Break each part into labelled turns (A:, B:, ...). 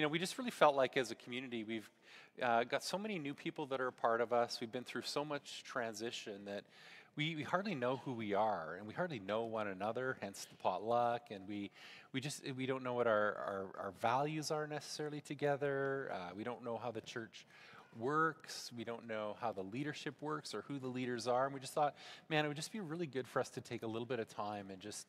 A: you know, we just really felt like as a community, we've uh, got so many new people that are a part of us. We've been through so much transition that we, we hardly know who we are and we hardly know one another, hence the potluck. And we, we just, we don't know what our, our, our values are necessarily together. Uh, we don't know how the church works. We don't know how the leadership works or who the leaders are. And we just thought, man, it would just be really good for us to take a little bit of time and just,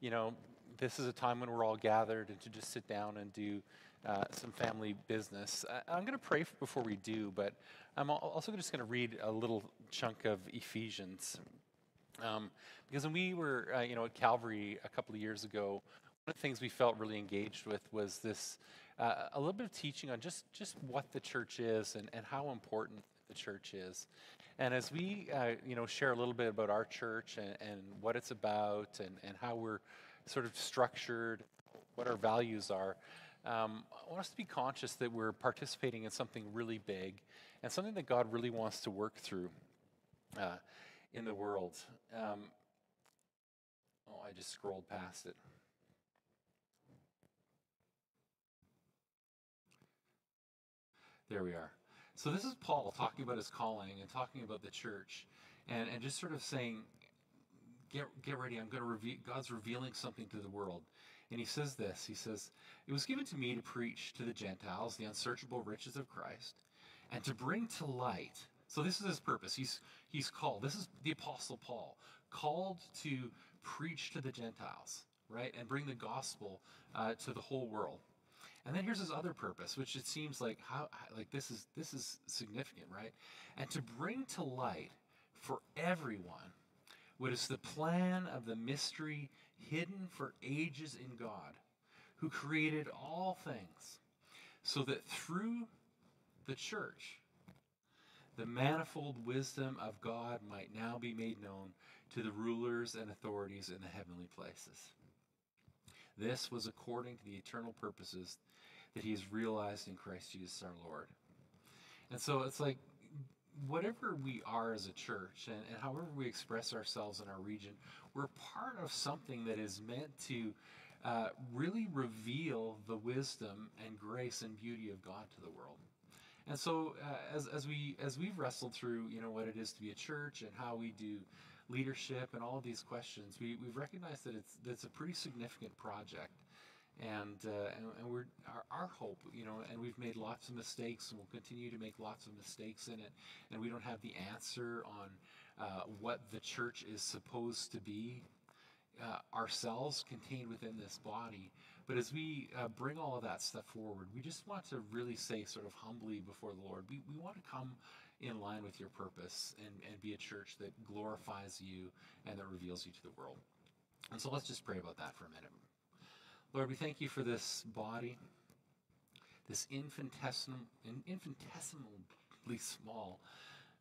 A: you know, this is a time when we're all gathered and to just sit down and do uh, some family business. I, am going to pray before we do, but I'm also just going to read a little chunk of Ephesians. Um, because when we were, uh, you know, at Calvary a couple of years ago, one of the things we felt really engaged with was this uh, a little bit of teaching on just just what the church is and, and how important the church is. And as we, uh, you know, share a little bit about our church and, and what it's about and, and how we're sort of structured, what our values are, um, I want us to be conscious that we're participating in something really big and something that God really wants to work through uh, in the world. Um, oh, I just scrolled past it. There we are. So this is Paul talking about his calling and talking about the church and, and just sort of saying, get, get ready, I'm going to reveal, God's revealing something to the world. And he says this, he says, it was given to me to preach to the Gentiles the unsearchable riches of Christ and to bring to light. So this is his purpose. He's, he's called, this is the apostle Paul, called to preach to the Gentiles, right? And bring the gospel uh, to the whole world. And then here's his other purpose, which it seems like how like this is this is significant, right? And to bring to light for everyone what is the plan of the mystery hidden for ages in God, who created all things, so that through the church the manifold wisdom of God might now be made known to the rulers and authorities in the heavenly places. This was according to the eternal purposes that he has realized in Christ Jesus our Lord. And so it's like whatever we are as a church and, and however we express ourselves in our region, we're part of something that is meant to uh, really reveal the wisdom and grace and beauty of God to the world. And so, uh, as, as we as we've wrestled through, you know, what it is to be a church and how we do leadership and all of these questions, we, we've recognized that it's that's a pretty significant project and, uh, and, and we're our, our, hope, you know, and we've made lots of mistakes, and we'll continue to make lots of mistakes in it, and we don't have the answer on uh, what the church is supposed to be uh, ourselves contained within this body. But as we uh, bring all of that stuff forward, we just want to really say, sort of humbly before the Lord, we, we want to come in line with your purpose and, and be a church that glorifies you and that reveals you to the world. And so let's just pray about that for a minute. Lord, we thank you for this body, this infinitesimal, infinitesimally small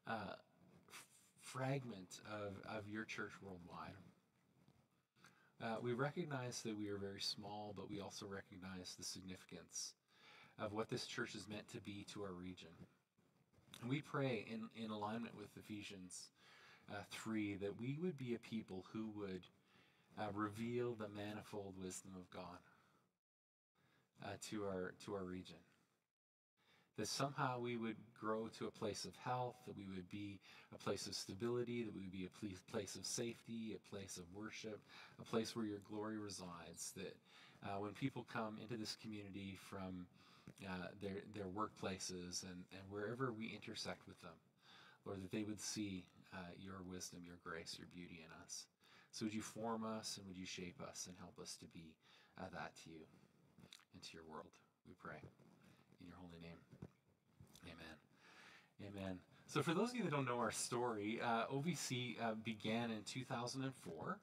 A: uh, fragment of, of your church worldwide. Uh, we recognize that we are very small, but we also recognize the significance of what this church is meant to be to our region. And we pray in, in alignment with Ephesians uh, 3 that we would be a people who would uh, reveal the manifold wisdom of God uh, to our to our region. That somehow we would grow to a place of health, that we would be a place of stability, that we would be a place of safety, a place of worship, a place where your glory resides. That uh, when people come into this community from uh, their their workplaces and, and wherever we intersect with them, Lord, that they would see uh, your wisdom, your grace, your beauty in us. So would you form us and would you shape us and help us to be uh, that to you and to your world? We pray in your holy name. Amen. Amen. So, for those of you that don't know our story, uh, OVC uh, began in 2004.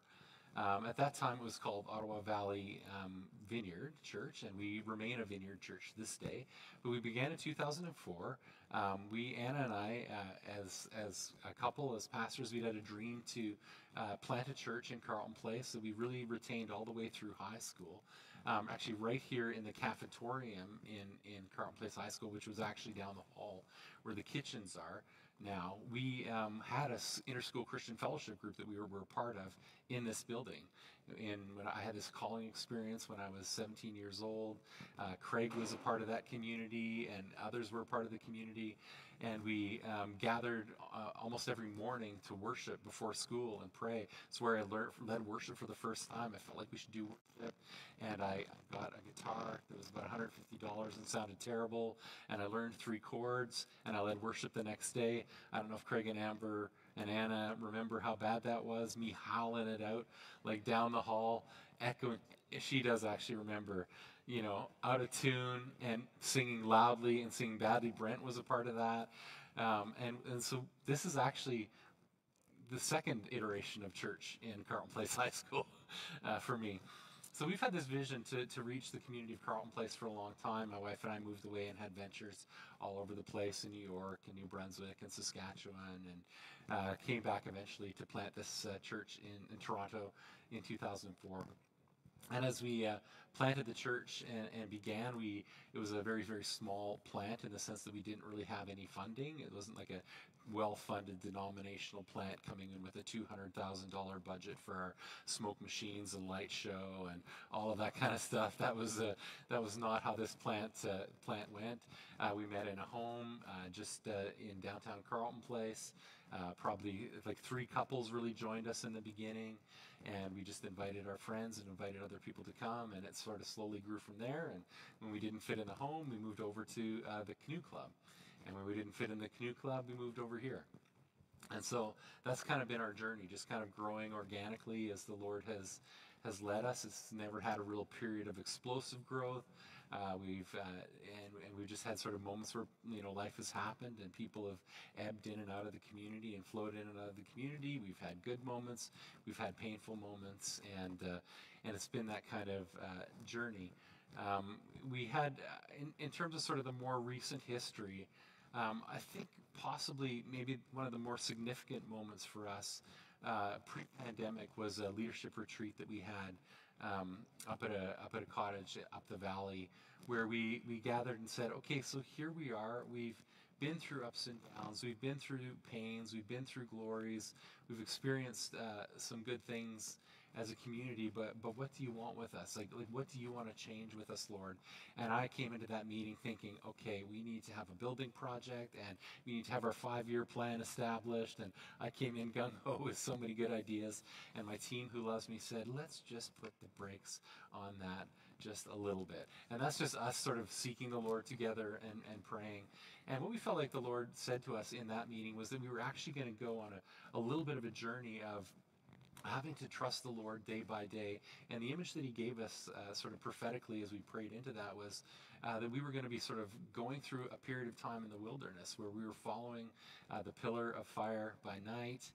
A: Um, at that time, it was called Ottawa Valley um, Vineyard Church, and we remain a vineyard church this day. But we began in 2004. Um, we, Anna and I, uh, as as a couple, as pastors, we'd had a dream to uh, plant a church in Carleton Place that we really retained all the way through high school. Um, actually, right here in the cafetorium in in Carleton Place High School, which was actually down the hall where the kitchens are now, we um, had a inter-school Christian fellowship group that we were, were part of in this building. In when I had this calling experience when I was 17 years old. Uh, Craig was a part of that community, and others were a part of the community. And we um, gathered uh, almost every morning to worship before school and pray. It's where I learned led worship for the first time. I felt like we should do worship, and I got a guitar that was about 150 dollars and sounded terrible. And I learned three chords, and I led worship the next day. I don't know if Craig and Amber and Anna remember how bad that was, me howling it out like down the hall, echoing. She does actually remember, you know, out of tune and singing loudly and singing badly. Brent was a part of that. Um, and, and so this is actually the second iteration of church in Carleton Place High School uh, for me. So we've had this vision to, to reach the community of Carleton Place for a long time. My wife and I moved away and had ventures all over the place in New York and New Brunswick and Saskatchewan and uh, came back eventually to plant this uh, church in, in Toronto in 2004. And as we uh, planted the church and, and, began, we it was a very very small plant in the sense that we didn't really have any funding. It wasn't like a well-funded denominational plant coming in with a $200,000 budget for our smoke machines and light show and all of that kind of stuff. That was uh, that was not how this plant uh, plant went. Uh, we met in a home uh, just uh, in downtown Carleton Place. Uh, probably like three couples really joined us in the beginning, and we just invited our friends and invited other people to come, and it sort of slowly grew from there. And when we didn't fit in the home, we moved over to the canoe club. And when we didn't fit in the canoe club, we moved over here. And so that's kind of been our journey, just kind of growing organically as the Lord has has led us. It's never had a real period of explosive growth. Uh, we've uh, and we've just had sort of moments where you know life has happened and people have ebbed in and out of the community and flowed in and out of the community. We've had good moments, we've had painful moments, and uh, and it's been that kind of uh, journey. Um, we had, uh, in, in terms of sort of the more recent history, um, I think possibly maybe one of the more significant moments for us uh, pre-pandemic was a leadership retreat that we had um, up at a up at a cottage up the valley, where we we gathered and said, okay, so here we are. We've been through ups and downs. We've been through pains. We've been through glories. We've experienced uh, some good things as a community, but but what do you want with us? Like, like what do you want to change with us, Lord? And I came into that meeting thinking, okay, we need to have a building project and we need to have our five-year plan established. And I came in gung ho with so many good ideas. And my team, who loves me, said, let's just put the brakes on that just a little bit. And that's just us sort of seeking the Lord together and, and praying. And what we felt like the Lord said to us in that meeting was that we were actually going to go on a, a little bit of a journey of having to trust the Lord day by day. And the image that he gave us, uh, sort of prophetically, as we prayed into that, was uh, that we were going to be sort of going through a period of time in the wilderness where we were following uh, the pillar of fire by night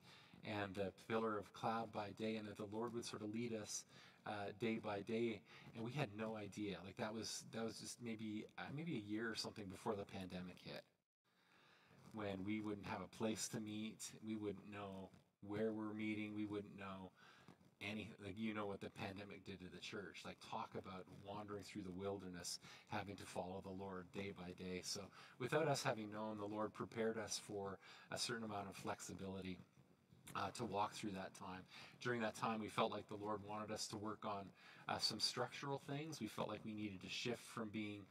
A: and the pillar of cloud by day, and that the Lord would sort of lead us. Uh, day by day, and we had no idea. Like that was that was just maybe uh, maybe a year or something before the pandemic hit, when we wouldn't have a place to meet, we wouldn't know where we're meeting. We wouldn't know any like you know what the pandemic did to the church. Like talk about wandering through the wilderness having to follow the lord day by day. So without us having known the lord prepared us for a certain amount of flexibility uh, to walk through that time. During that time we felt like the lord wanted us to work on uh, some structural things. We felt like we needed to shift from being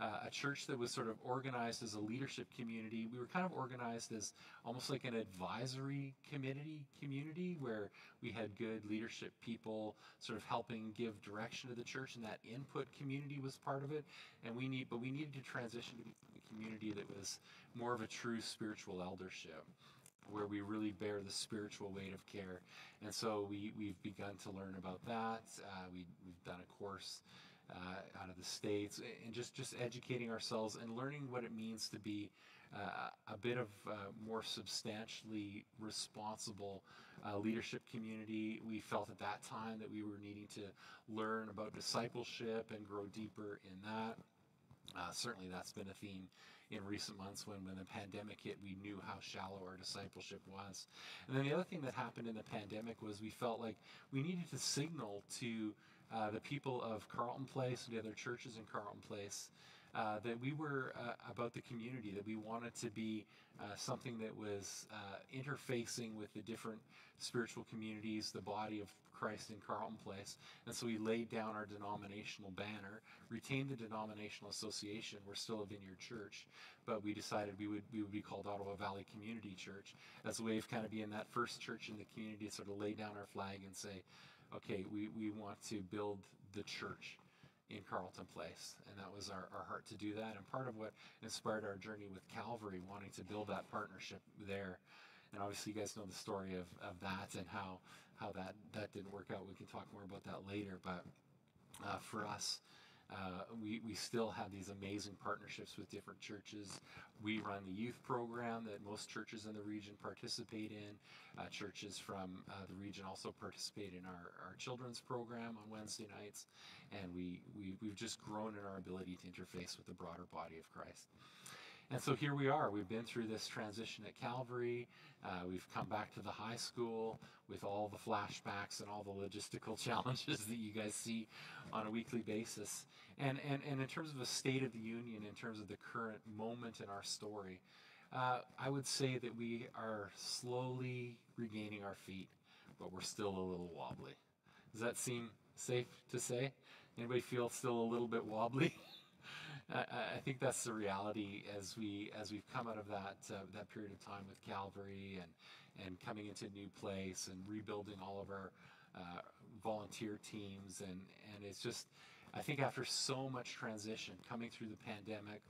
A: uh, a church that was sort of organized as a leadership community. We were kind of organized as almost like an advisory committee community where we had good leadership people sort of helping give direction to the church, and that input community was part of it. And we need, but we needed to transition to a community that was more of a true spiritual eldership where we really bear the spiritual weight of care. And so we, we've begun to learn about that. Uh, we, we've done a course uh, out of the states, and just just educating ourselves and learning what it means to be uh, a bit of uh, more substantially responsible uh, leadership community. We felt at that time that we were needing to learn about discipleship and grow deeper in that. Uh, certainly, that's been a theme in recent months when, when the pandemic hit, we knew how shallow our discipleship was. And then the other thing that happened in the pandemic was we felt like we needed to signal to uh, the people of Carleton Place and the other churches in Carleton Place uh, that we were uh, about the community, that we wanted to be uh, something that was uh, interfacing with the different spiritual communities, the body of Christ in Carleton Place. And so we laid down our denominational banner, retained the denominational association. We're still a vineyard church, but we decided we would we would be called Ottawa Valley Community Church as a way of kind of being that first church in the community sort of lay down our flag and say, okay, we, we want to build the church in Carleton Place. And that was our, our heart to do that. And part of what inspired our journey with Calvary, wanting to build that partnership there. And obviously, you guys know the story of, of that and how, how that, that didn't work out. We can talk more about that later. But uh, for us, uh, we, we still have these amazing partnerships with different churches. We run the youth program that most churches in the region participate in. Uh, churches from uh, the region also participate in our, our children's program on Wednesday nights. And we, we, we've just grown in our ability to interface with the broader body of Christ. And so here we are. We've been through this transition at Calvary. Uh, we've come back to the high school with all the flashbacks and all the logistical challenges that you guys see on a weekly basis. And, and, and in terms of a state of the union, in terms of the current moment in our story, uh, I would say that we are slowly regaining our feet, but we're still a little wobbly. Does that seem safe to say? Anybody feel still a little bit wobbly? I, I think that's the reality as we as we've come out of that uh, that period of time with Calvary and and coming into a new place and rebuilding all of our uh, volunteer teams and and it's just I think after so much transition coming through the pandemic,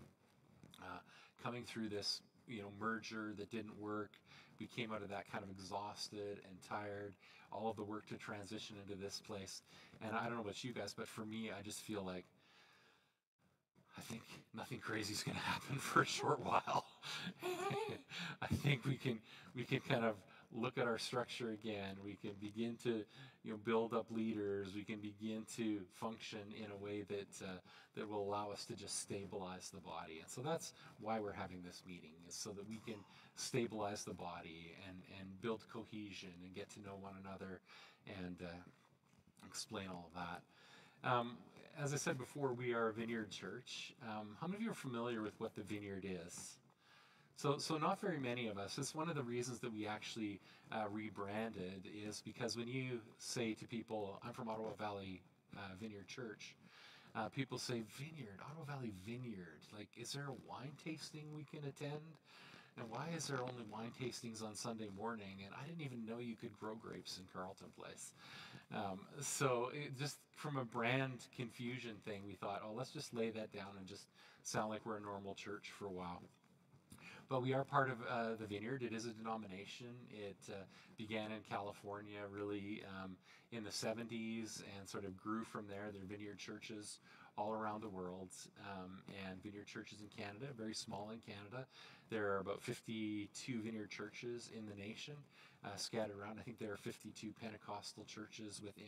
A: uh, coming through this you know merger that didn't work, we came out of that kind of exhausted and tired. All of the work to transition into this place, and I don't know about you guys, but for me, I just feel like I think nothing crazy is going to happen for a short while. I think we can we can kind of look at our structure again. We can begin to you know build up leaders. We can begin to function in a way that uh, that will allow us to just stabilize the body. And so that's why we're having this meeting is so that we can stabilize the body and and build cohesion and get to know one another and uh, explain all of that. Um, as I said before, we are a vineyard church. Um, how many of you are familiar with what the vineyard is? So, so not very many of us. It's one of the reasons that we actually uh, rebranded is because when you say to people, "I'm from Ottawa Valley uh, Vineyard Church," uh, people say, "Vineyard, Ottawa Valley Vineyard. Like, is there a wine tasting we can attend?" And why is there only wine tastings on Sunday morning? And I didn't even know you could grow grapes in Carleton Place. Um, so it, just from a brand confusion thing, we thought, oh, let's just lay that down and just sound like we're a normal church for a while. But we are part of uh, the Vineyard. It is a denomination. It uh, began in California really um, in the 70s and sort of grew from there. There are vineyard churches all around the world um, and vineyard churches in Canada, very small in Canada. There are about 52 vineyard churches in the nation uh, scattered around. I think there are 52 Pentecostal churches within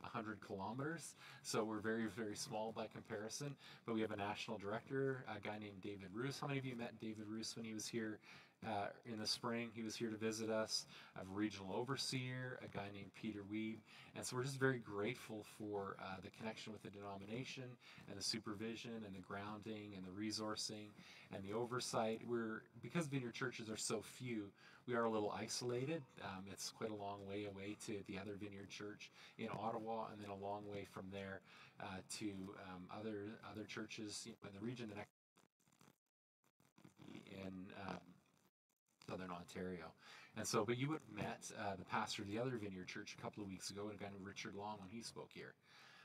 A: 100 kilometers. So we're very, very small by comparison. But we have a national director, a guy named David Ruis. How many of you met David Ruis when he was here uh, in the spring. He was here to visit us. A regional overseer, a guy named Peter Weeb. And so we're just very grateful for uh, the connection with the denomination and the supervision and the grounding and the resourcing and the oversight. We're, because vineyard churches are so few, we are a little isolated. Um, it's quite a long way away to the other vineyard church in Ottawa and then a long way from there uh, to um, other, other churches in the region. The next in um, Southern Ontario. And so, but you would have met uh, the pastor of the other Vineyard Church a couple of weeks ago, a guy named Richard Long, when he spoke here.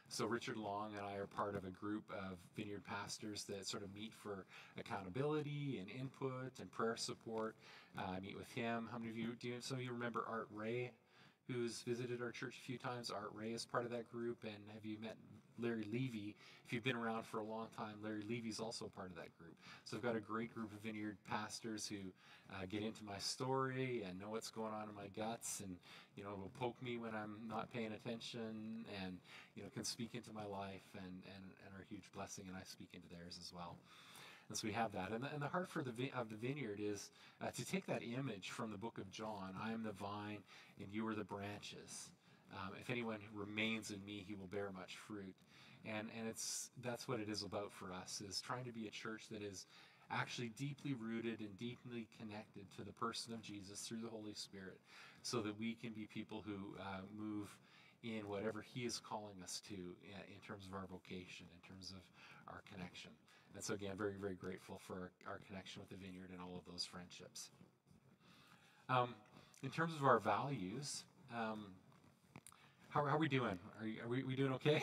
A: So Richard Long and I are part of a group of Vineyard pastors that sort of meet for accountability and input and prayer support. Uh, I meet with him. How many of you do? You, some of you remember Art Ray, who's visited our church a few times? Art Ray is part of that group, and have you met Larry Levy. If you've been around for a long time, Larry Levy's also part of that group. So I've got a great group of vineyard pastors who uh, get into my story and know what's going on in my guts and, you know, will poke me when I'm not paying attention and, you know, can speak into my life and, and, and are a huge blessing and I speak into theirs as well. And so we have that. And the, and the heart for the of the vineyard is uh, to take that image from the book of John I am the vine, and you are the branches. Um, if anyone remains in me, he will bear much fruit. and and it's that's what it is about for us is trying to be a church that is actually deeply rooted and deeply connected to the person of Jesus through the Holy Spirit, so that we can be people who uh, move in whatever He is calling us to uh, in terms of our vocation, in terms of our connection. And so, again, very, very grateful for our, our connection with the vineyard and all of those friendships. Um, in terms of our values, um, how, how, are we doing? Are, are we, we doing okay?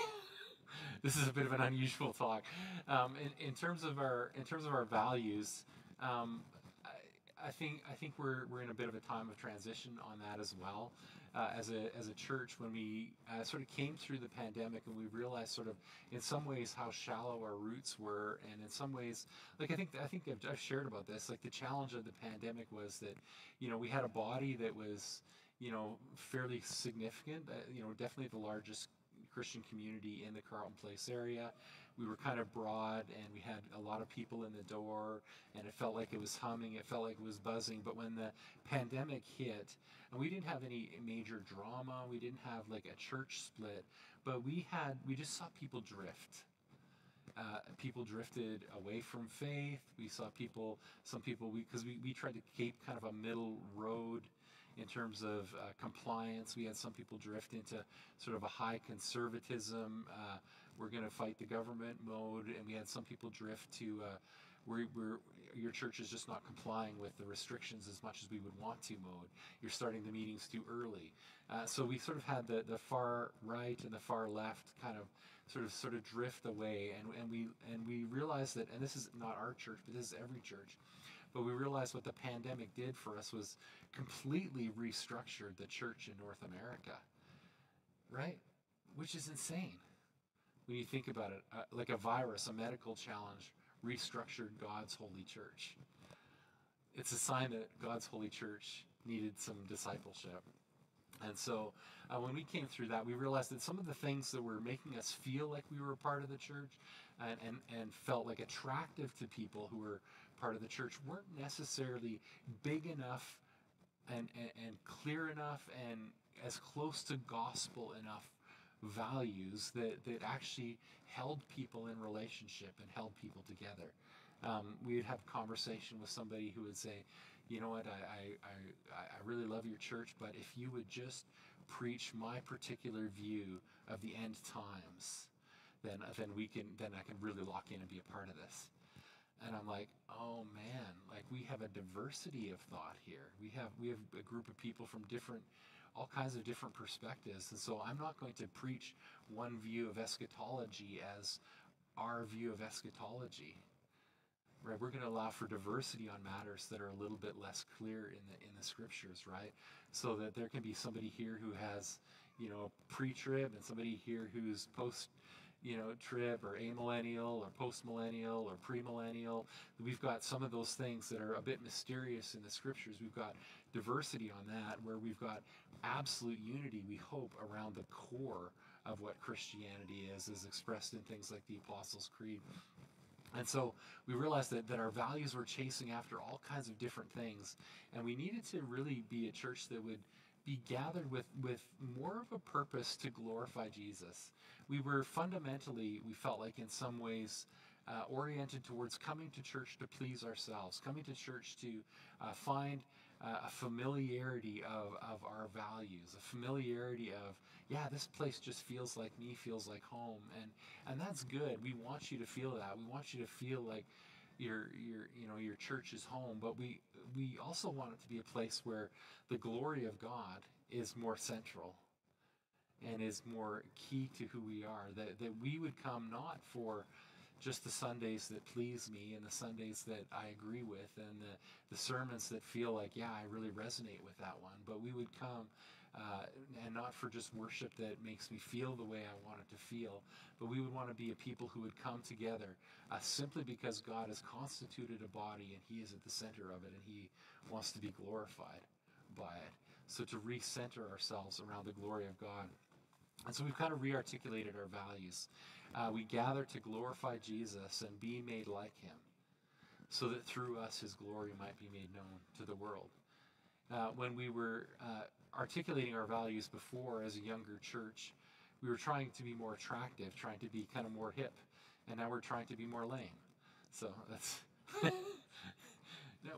A: this is a bit of an unusual talk. Um, in, in, terms of our in terms of our values, um, I, I, think I think we're, we're in a bit of a time of transition on that as well. Uh, as a as a church, when we uh, sort of came through the pandemic and we realized sort of in some ways how shallow our roots were, and in some ways, like I think I think I've, I've shared about this. Like the challenge of the pandemic was that, you know, we had a body that was you know, fairly significant. Uh, you know, definitely the largest Christian community in the Carleton Place area. We were kind of broad and we had a lot of people in the door and it felt like it was humming, it felt like it was buzzing. But when the pandemic hit, and we didn't have any major drama, we didn't have like a church split, but we had, we just saw people drift. Uh, people drifted away from faith. We saw people, some people, because we, we, we tried to keep kind of a middle road in terms of uh, compliance. We had some people drift into sort of a high conservatism, uh, we're going to fight the government mode, and we had some people drift to uh, we're, your church is just not complying with the restrictions as much as we would want to mode. You're starting the meetings too early. Uh, so we sort of had the, the far right and the far left kind of sort of sort of drift away and, and we and we realized that and this is not our church but this is every church but we realized what the pandemic did for us was completely restructured the church in North America, right? Which is insane when you think about it. Uh, like a virus, a medical challenge, restructured God's holy church. It's a sign that God's holy church needed some discipleship. And so uh, when we came through that, we realized that some of the things that were making us feel like we were a part of the church and, and, and felt like attractive to people who were part of the church weren't necessarily big enough and, and, and clear enough and as close to gospel enough values that, that actually held people in relationship and held people together. Um, we would have conversation with somebody who would say, you know what, I, I, I, I really love your church, but if you would just preach my particular view of the end times, then, then we can, then I can really lock in and be a part of this. And uh-huh. I'm like, oh man, like we have a diversity of thought here. We have we have a group of people from different all kinds of different perspectives. And so I'm not going to preach one view of eschatology as our view of eschatology. Right? We're going to allow for diversity on matters that are a little bit less clear in the in the scriptures, right? So that there can be somebody here who has, you know, pre-trib and somebody here who's post you know, trib or amillennial or postmillennial or premillennial. We've got some of those things that are a bit mysterious in the scriptures. We've got diversity on that where we've got absolute unity, we hope, around the core of what Christianity is, as expressed in things like the Apostles' Creed. And so we realized that, that our values were chasing after all kinds of different things. And we needed to really be a church that would be gathered with, with more of a purpose to glorify Jesus. We were fundamentally, we felt like in some ways, uh, oriented towards coming to church to please ourselves, coming to church to uh, find uh, a familiarity of, of our values, a familiarity of, yeah, this place just feels like me, feels like home. And, and that's good. We want you to feel that. We want you to feel like your your you know your church is home but we we also want it to be a place where the glory of god is more central and is more key to who we are that, that we would come not for just the sundays that please me and the sundays that i agree with and the, the sermons that feel like yeah i really resonate with that one but we would come uh, and not for just worship that makes me feel the way I want it to feel, but we would want to be a people who would come together uh, simply because God has constituted a body and He is at the center of it and He wants to be glorified by it. So to recenter ourselves around the glory of God. And so we've kind of rearticulated our values. Uh, we gather to glorify Jesus and be made like Him, so that through us His glory might be made known to the world. Uh, when we were uh, articulating our values before as a younger church, we were trying to be more attractive, trying to be kind of more hip, and now we're trying to be more lame. So that's. no,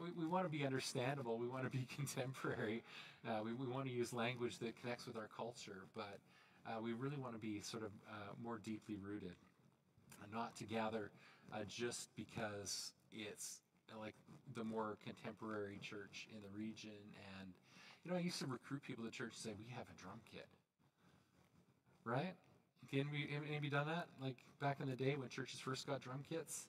A: we, we want to be understandable. We want to be contemporary. Uh, we, we want to use language that connects with our culture, but uh, we really want to be sort of uh, more deeply rooted, not to gather uh, just because it's like the more contemporary church in the region. And you know, I used to recruit people to church and say, "We have a drum kit." right? Can we anybody done that? Like back in the day when churches first got drum kits?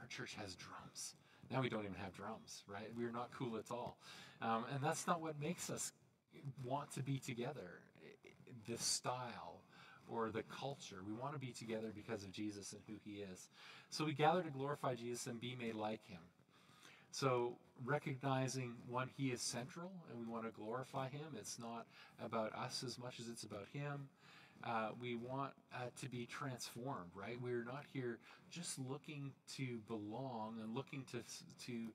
A: Our church has drums. Now we don't even have drums, right? We're not cool at all. Um, and that's not what makes us want to be together. The style or the culture. We want to be together because of Jesus and who he is. So we gather to glorify Jesus and be made like him. So recognizing one, he is central and we want to glorify him. It's not about us as much as it's about him. Uh, we want uh, to be transformed, right? We're not here just looking to belong and looking to to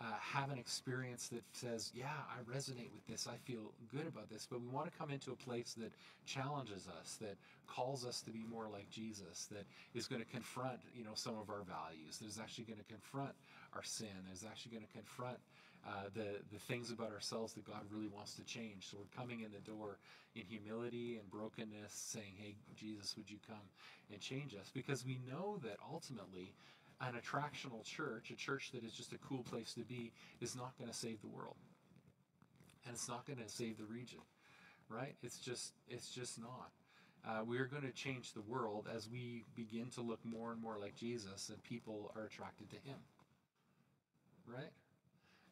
A: uh, have an experience that says, "Yeah, I resonate with this. I feel good about this." But we want to come into a place that challenges us, that calls us to be more like Jesus, that is going to confront, you know, some of our values. That is actually going to confront our sin. Is actually going to confront uh, the, the things about ourselves that God really wants to change. So we're coming in the door in humility and brokenness, saying, Hey, Jesus, would you come and change us? Because we know that ultimately, an attractional church, a church that is just a cool place to be, is not going to save the world. And it's not going to save the region, right? It's just, it's just not. Uh, we are going to change the world as we begin to look more and more like Jesus and people are attracted to him. Right?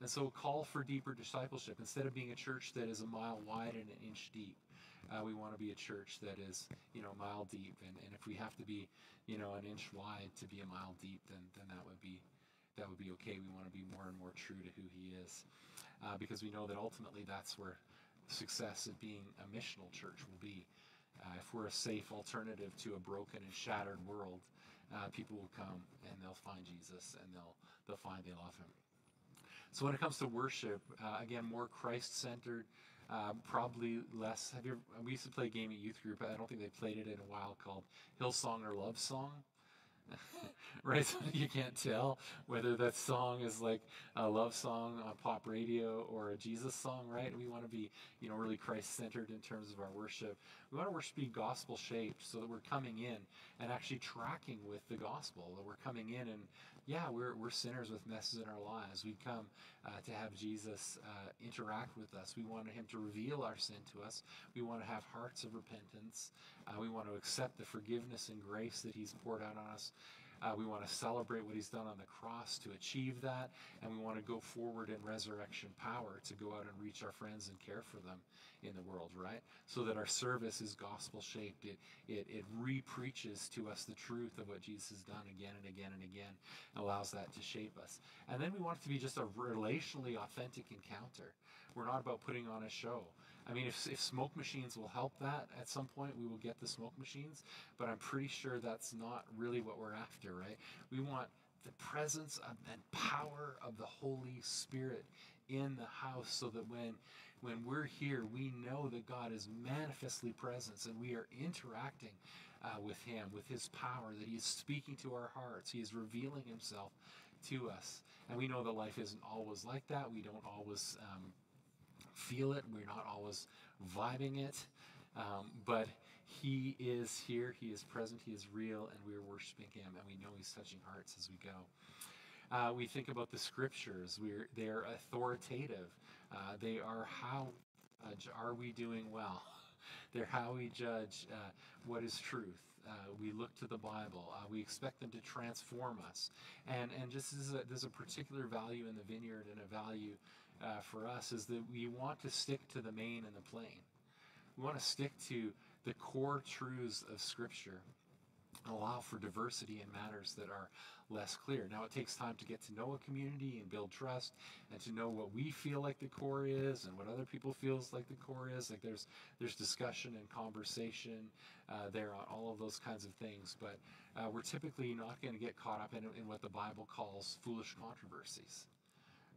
A: And so call for deeper discipleship. Instead of being a church that is a mile wide and an inch deep, uh, we want to be a church that is, you know, a mile deep. And, and if we have to be, you know, an inch wide to be a mile deep, then, then that would be that would be okay. We want to be more and more true to who he is. Uh, because we know that ultimately that's where success of being a missional church will be. Uh, if we're a safe alternative to a broken and shattered world, uh, people will come and they'll find Jesus and they'll they'll find they love him. So when it comes to worship, uh, again, more Christ-centered, uh, probably less. Have you? Ever, we used to play a game at youth group. I don't think they played it in a while called Hillsong or Love Song. right? So you can't tell whether that song is like a love song on pop radio or a Jesus song, right? We want to be, you know, really Christ centered in terms of our worship. We want to worship be gospel shaped so that we're coming in and actually tracking with the gospel, that we're coming in and yeah, we're, we're sinners with messes in our lives. We come uh, to have Jesus uh, interact with us. We want him to reveal our sin to us. We want to have hearts of repentance. Uh, we want to accept the forgiveness and grace that he's poured out on us. Uh, we want to celebrate what he's done on the cross to achieve that. And we want to go forward in resurrection power to go out and reach our friends and care for them in the world, right? So that our service is gospel shaped. It, it, it re preaches to us the truth of what Jesus has done again and again and again, and allows that to shape us. And then we want it to be just a relationally authentic encounter. We're not about putting on a show. I mean, if, if smoke machines will help that at some point, we will get the smoke machines, but I'm pretty sure that's not really what we're after, right? We want the presence of, and power of the Holy Spirit in the house so that when when we're here, we know that God is manifestly present and we are interacting uh, with Him, with His power, that He is speaking to our hearts. He is revealing Himself to us. And we know that life isn't always like that. We don't always um, feel it. We're not always vibing it. Um, but He is here. He is present. He is real. And we are worshiping Him. And we know He's touching hearts as we go. Uh, we think about the scriptures. We're, they're authoritative. Uh, they are how uh, are we doing well? They're how we judge uh, what is truth. Uh, we look to the Bible. Uh, we expect them to transform us. And, and just as a, there's a particular value in the vineyard and a value uh, for us is that we want to stick to the main and the plain. We want to stick to the core truths of Scripture allow for diversity in matters that are less clear. Now, it takes time to get to know a community and build trust and to know what we feel like the core is and what other people feels like the core is. Like there's there's discussion and conversation uh, there on all of those kinds of things, but uh, we're typically not going to get caught up in, in what the Bible calls foolish controversies,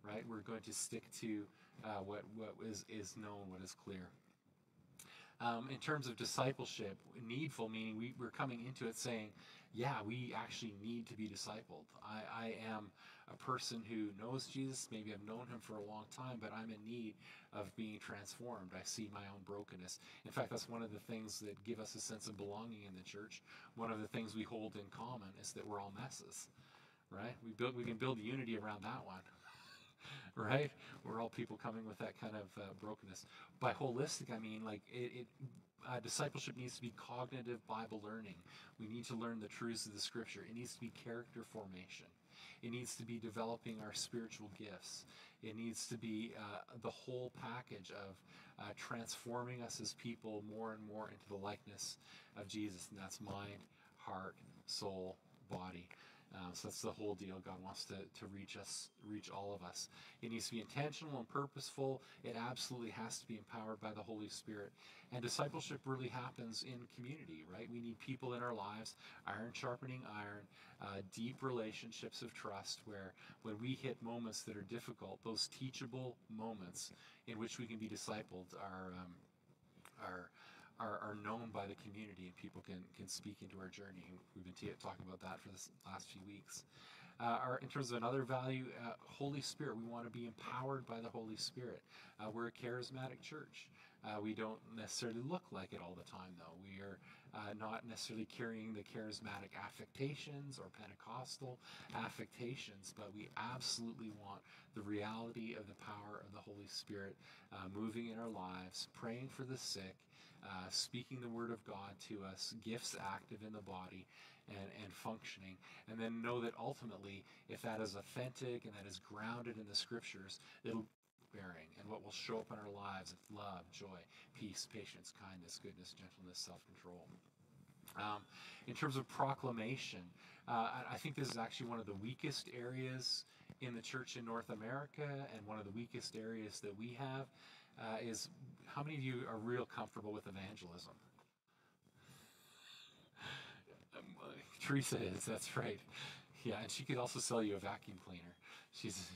A: right? We're going to stick to uh, what what is is known, what is clear. Um, in terms of discipleship, needful meaning we, we're coming into it saying, yeah, we actually need to be discipled. I, I am a person who knows Jesus. Maybe I've known him for a long time, but I'm in need of being transformed. I see my own brokenness. In fact, that's one of the things that give us a sense of belonging in the church. One of the things we hold in common is that we're all messes, right? We build, we can build unity around that one. right? We're all people coming with that kind of uh, brokenness. By holistic, I mean like it. it uh, discipleship needs to be cognitive Bible learning. We need to learn the truths of the Scripture. It needs to be character formation. It needs to be developing our spiritual gifts. It needs to be uh, the whole package of uh, transforming us as people more and more into the likeness of Jesus, and that's mind, heart, soul, body. Um, so that's the whole deal. God wants to, to reach us, reach all of us. It needs to be intentional and purposeful. It absolutely has to be empowered by the Holy Spirit. And discipleship really happens in community, right? We need people in our lives, iron sharpening iron, uh, deep relationships of trust where when we hit moments that are difficult, those teachable moments in which we can be discipled are, um, are are, are known by the community and people can, can speak into our journey. We've been t- talking about that for the last few weeks. Uh, our, in terms of another value, uh, Holy Spirit, we want to be empowered by the Holy Spirit. Uh, we're a charismatic church. Uh, we don't necessarily look like it all the time, though. We are uh, not necessarily carrying the charismatic affectations or Pentecostal affectations, but we absolutely want the reality of the power of the Holy Spirit uh, moving in our lives, praying for the sick, uh, speaking the word of God to us, gifts active in the body and, and functioning. And then know that ultimately, if that is authentic and that is grounded in the scriptures, it'll bearing and what will show up in our lives is love, joy, peace, patience, kindness, goodness, gentleness, self control. Um, in terms of proclamation, uh, I think this is actually one of the weakest areas in the church in North America and one of the weakest areas that we have uh, is how many of you are real comfortable with evangelism? Um, uh, Teresa is, that's right. Yeah, and she could also sell you a vacuum cleaner. She's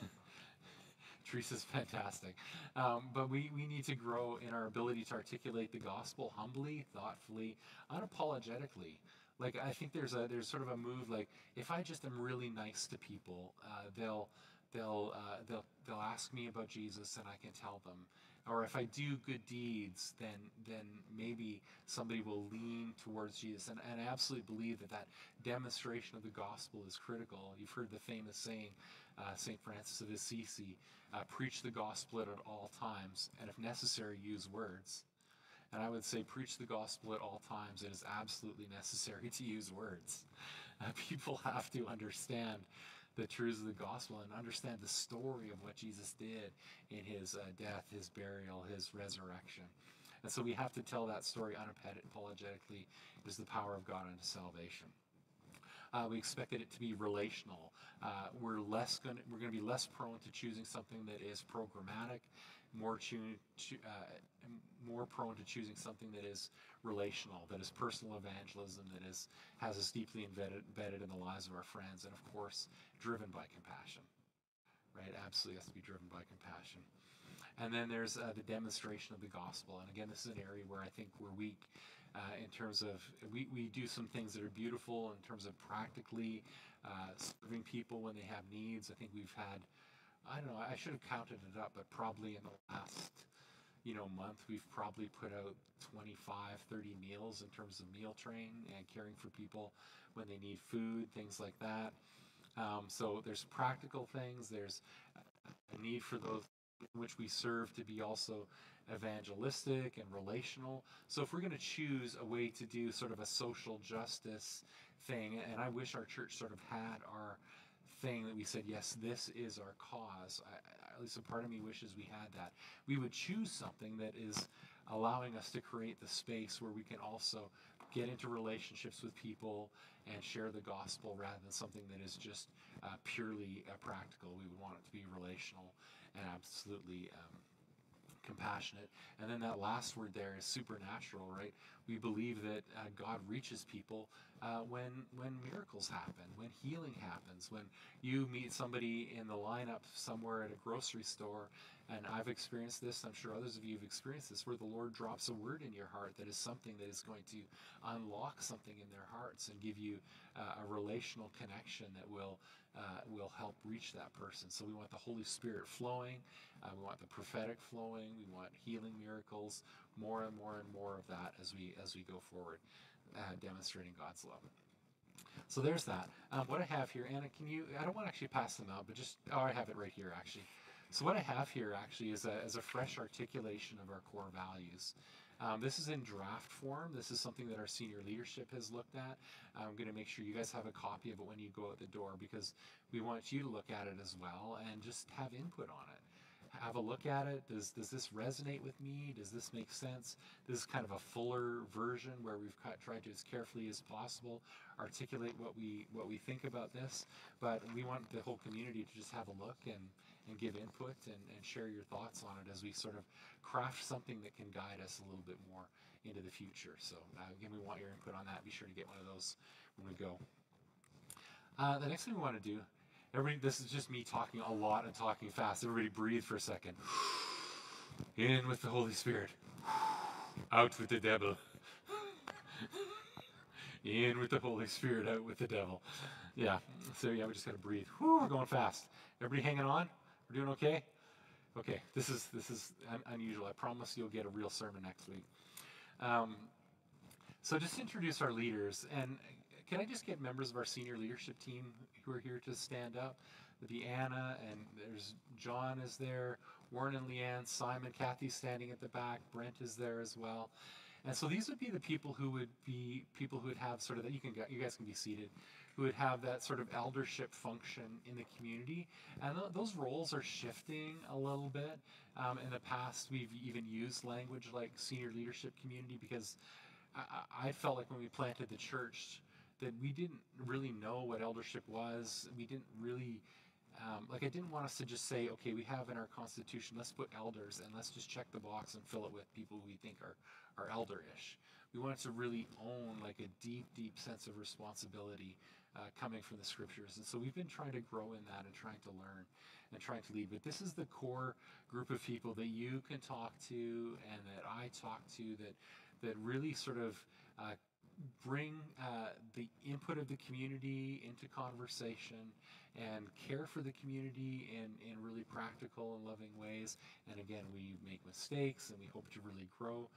A: Teresa's fantastic. Um, but we, we need to grow in our ability to articulate the gospel humbly, thoughtfully, unapologetically. Like I think there's a there's sort of a move like if I just am really nice to people, uh, they'll they'll uh, they'll they'll ask me about Jesus and I can tell them or if I do good deeds, then then maybe somebody will lean towards Jesus. And, and I absolutely believe that that demonstration of the gospel is critical. You've heard the famous saying, uh, St. Francis of Assisi, uh, preach the gospel at all times, and if necessary, use words. And I would say, preach the gospel at all times. It is absolutely necessary to use words. Uh, people have to understand the truths of the gospel and understand the story of what Jesus did in his uh, death, his burial, his resurrection. And so we have to tell that story unapologetically. It is the power of God unto salvation. Uh, we expected it to be relational. Uh, we're less going we're going to be less prone to choosing something that is programmatic, more tuned cho- uh, more prone to choosing something that is relational, that is personal evangelism, that is has us deeply embedded, embedded in the lives of our friends, and of course, driven by compassion. Right? Absolutely has to be driven by compassion. And then there's uh, the demonstration of the gospel. And again, this is an area where I think we're weak uh, in terms of we, we do some things that are beautiful in terms of practically uh, serving people when they have needs. I think we've had, I don't know, I should have counted it up, but probably in the last you know month we've probably put out 25 30 meals in terms of meal train and caring for people when they need food things like that. Um, so there's practical things there's a need for those in which we serve to be also evangelistic and relational. So if we're going to choose a way to do sort of a social justice thing and i wish our church sort of had our thing that we said yes this is our cause I, at least a part of me wishes we had that. We would choose something that is allowing us to create the space where we can also get into relationships with people and share the gospel rather than something that is just uh, purely uh, practical. We would want it to be relational and absolutely um, compassionate. And then that last word there is supernatural, right? we believe that uh, God reaches people uh, when when miracles happen, when healing happens, when you meet somebody in the lineup somewhere at a grocery store. And I've experienced this. I'm sure others of you have experienced this, where the Lord drops a word in your heart that is something that is going to unlock something in their hearts and give you uh, a relational connection that will uh, will help reach that person. So we want the Holy Spirit flowing. Uh, we want the prophetic flowing. We want healing miracles. More and more and more of that as we as we go forward, uh, demonstrating God's love. So there's that. Um, what I have here, Anna, can you? I don't want to actually pass them out, but just oh, I have it right here actually. So what I have here actually is a, is a fresh articulation of our core values. Um, this is in draft form. This is something that our senior leadership has looked at. I'm going to make sure you guys have a copy of it when you go out the door because we want you to look at it as well and just have input on it. Have a look at it. Does does this resonate with me? Does this make sense? This is kind of a fuller version where we've tried to as carefully as possible articulate what we what we think about this. But we want the whole community to just have a look and and give input and, and share your thoughts on it as we sort of craft something that can guide us a little bit more into the future. So uh, again, we want your input on that. Be sure to get one of those when we go. Uh, the next thing we want to do, everybody, this is just me talking a lot and talking fast. Everybody breathe for a second. In with the Holy Spirit. Out with the devil. In with the Holy Spirit, out with the devil. Yeah. So yeah, we just gotta breathe. Whew, we're going fast. Everybody hanging on? We're doing okay? Okay, this is this is un- unusual. I promise you'll get a real sermon next week. Um, so just introduce our leaders, and can I just get members of our senior leadership team who are here to stand up? There'd be Anna, and there's John is there, Warren and Leanne, Simon, Kathy standing at the back, Brent is there as well. And so these would be the people who would be people who would have sort of that you can you guys can be seated who would have that sort of eldership function in the community. And th- those roles are shifting a little bit. Um, in the past, we've even used language like senior leadership community because I, I felt like when we planted the church that we didn't really know what eldership was. We didn't really. Um, like I didn't want us to just say, okay, we have in our constitution, let's put elders and let's just check the box and fill it with people we think are, are elderish. We wanted to really own like a deep, deep sense of responsibility uh, coming from the scriptures. And so we've been trying to grow in that and trying to learn and trying to lead. But this is the core group of people that you can talk to and that I talk to that that really sort of uh, bring uh, the input of the community into conversation and care for the community in, in really practical and loving ways. And again, we make mistakes and we hope to really grow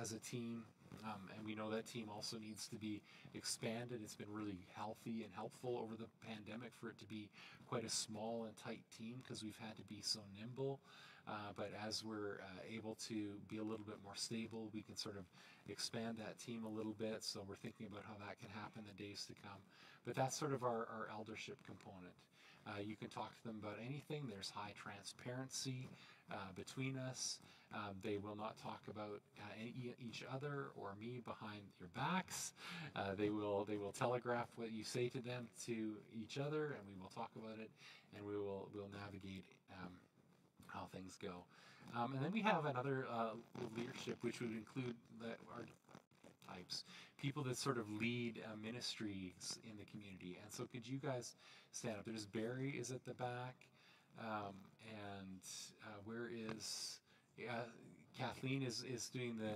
A: as a team. Um, and we know that team also needs to be expanded. It's been really healthy and helpful over the pandemic for it to be quite a small and tight team because we've had to be so nimble. Uh, but as we're uh, able to be a little bit more stable, we can sort of expand that team a little bit. So we're thinking about how that can happen the days to come. But that's sort of our, our eldership component. Uh, you can talk to them about anything. There's high transparency uh, between us. Um, they will not talk about uh, each other or me behind your backs. Uh, they will they will telegraph what you say to them to each other, and we will talk about it, and we will will navigate um, how things go. Um, and then we have another uh, leadership, which would include the, our types, people that sort of lead uh, ministries in the community. And so, could you guys stand up? There's Barry is at the back, um, and uh, where is yeah, Kathleen is, is doing the,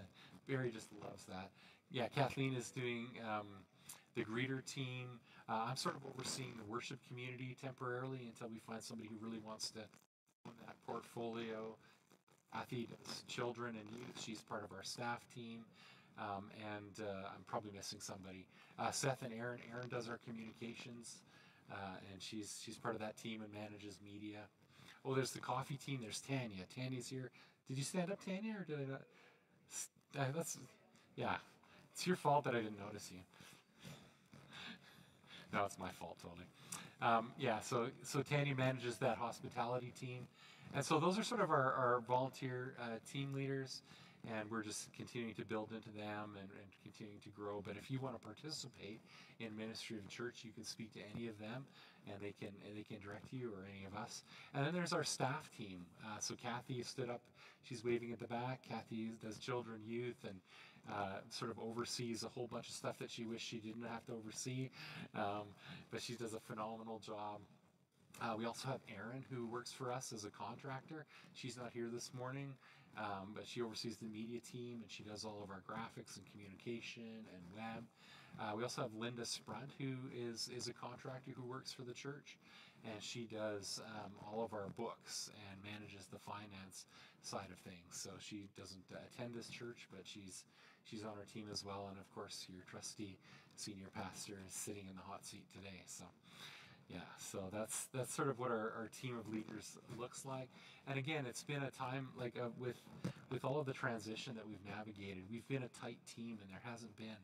A: Barry just loves that. Yeah, Kathleen is doing um, the greeter team. Uh, I'm sort of overseeing the worship community temporarily until we find somebody who really wants to own that portfolio. Does children and youth. She's part of our staff team. Um, and uh, I'm probably missing somebody. Uh, Seth and Aaron. Erin does our communications, uh, and she's she's part of that team and manages media. Oh, there's the coffee team. There's Tanya. Tanya's here. Did you stand up, Tanya, or did I not? That's, yeah, it's your fault that I didn't notice you. no, it's my fault totally. Um, yeah, so so Tanya manages that hospitality team, and so those are sort of our, our volunteer uh, team leaders, and we're just continuing to build into them and, and continuing to grow. But if you want to participate in ministry of church, you can speak to any of them and they can and they can direct you or any of us. And then there's our staff team. Uh, so Kathy stood up; she's waving at the back. Kathy does children, youth, and uh, sort of oversees a whole bunch of stuff that she wished she didn't have to oversee, um, but she does a phenomenal job. Uh, we also have Erin, who works for us as a contractor. She's not here this morning, um, but she oversees the media team and she does all of our graphics and communication and web. Uh, we also have Linda Sprunt, who is, is a contractor who works for the church, and she does um, all of our books and manages the finance side of things. So she doesn't attend this church, but she's she's on our team as well. And of course, your trustee, senior pastor, is sitting in the hot seat today. So yeah, so that's that's sort of what our, our team of leaders looks like. And again, it's been a time like uh, with with all of the transition that we've navigated. We've been a tight team, and there hasn't been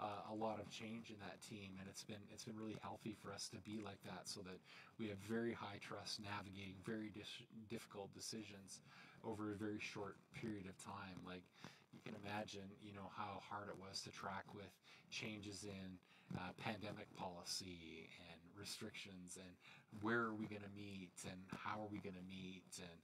A: uh, a lot of change in that team, and it's been it's been really healthy for us to be like that, so that we have very high trust navigating very dis- difficult decisions over a very short period of time. Like you can imagine, you know how hard it was to track with changes in uh, pandemic policy and restrictions, and where are we going to meet, and how are we going to meet, and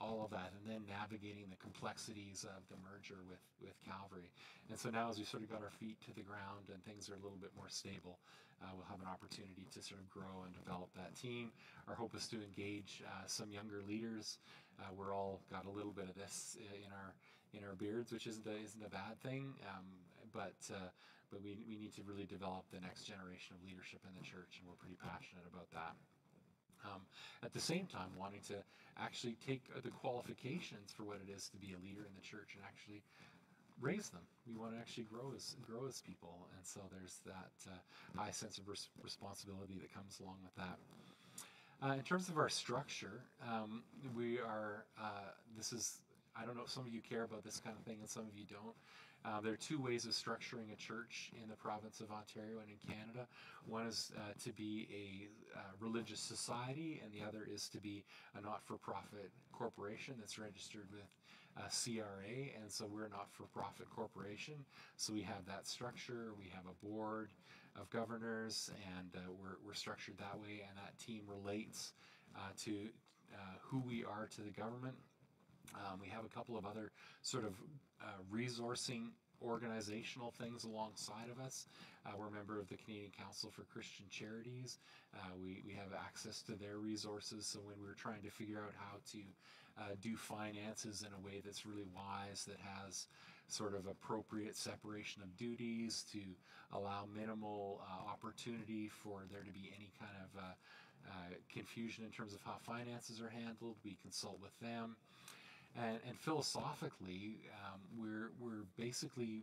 A: all of that, and then navigating the complexities of the merger with, with Calvary. And so now, as we sort of got our feet to the ground and things are a little bit more stable, uh, we'll have an opportunity to sort of grow and develop that team. Our hope is to engage uh, some younger leaders. Uh, we're all got a little bit of this in our in our beards, which isn't a, isn't a bad thing, um, but uh, but we, we need to really develop the next generation of leadership in the church, and we're pretty passionate about that. Um, at the same time, wanting to actually take the qualifications for what it is to be a leader in the church and actually raise them. We want to actually grow as grow as people, and so there's that uh, high sense of res- responsibility that comes along with that. Uh, in terms of our structure, um, we are. Uh, this is. I don't know. if Some of you care about this kind of thing, and some of you don't. Uh, there are two ways of structuring a church in the province of Ontario and in Canada. One is uh, to be a uh, religious society, and the other is to be a not for profit corporation that's registered with uh, CRA. And so we're a not for profit corporation. So we have that structure, we have a board of governors, and uh, we're, we're structured that way, and that team relates uh, to who we are to the government um, we have a couple of other sort of uh, resourcing organizational things alongside of us. Uh, we're a member of the Canadian Council for Christian Charities. Uh, we, we have access to their resources. So when we're trying to figure out how to uh, do finances in a way that's really wise, that has sort of appropriate separation of duties to allow minimal uh, opportunity for there to be any kind of uh, uh, confusion in terms of how finances are handled, we consult with them. And, and philosophically, um, we're, we're basically,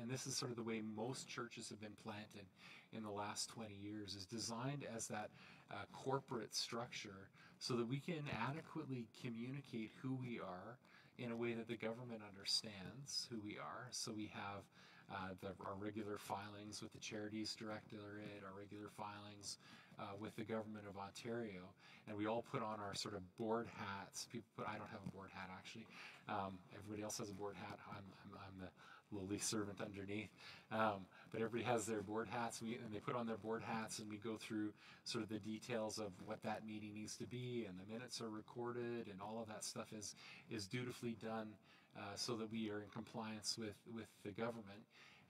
A: and this is sort of the way most churches have been planted in the last 20 years, is designed as that uh, corporate structure so that we can adequately communicate who we are in a way that the government understands who we are. So we have uh, the, our regular filings with the Charities Directorate, our regular filings uh, with the government of Ontario, and we all put on our sort of board hats. People put, I don't have a board hat actually. Um, everybody else has a board hat. I'm, I'm, I'm the lowly servant underneath. Um, but everybody has their board hats, we, and they put on their board hats, and we go through sort of the details of what that meeting needs to be, and the minutes are recorded, and all of that stuff is is dutifully done uh, so that we are in compliance with with the government.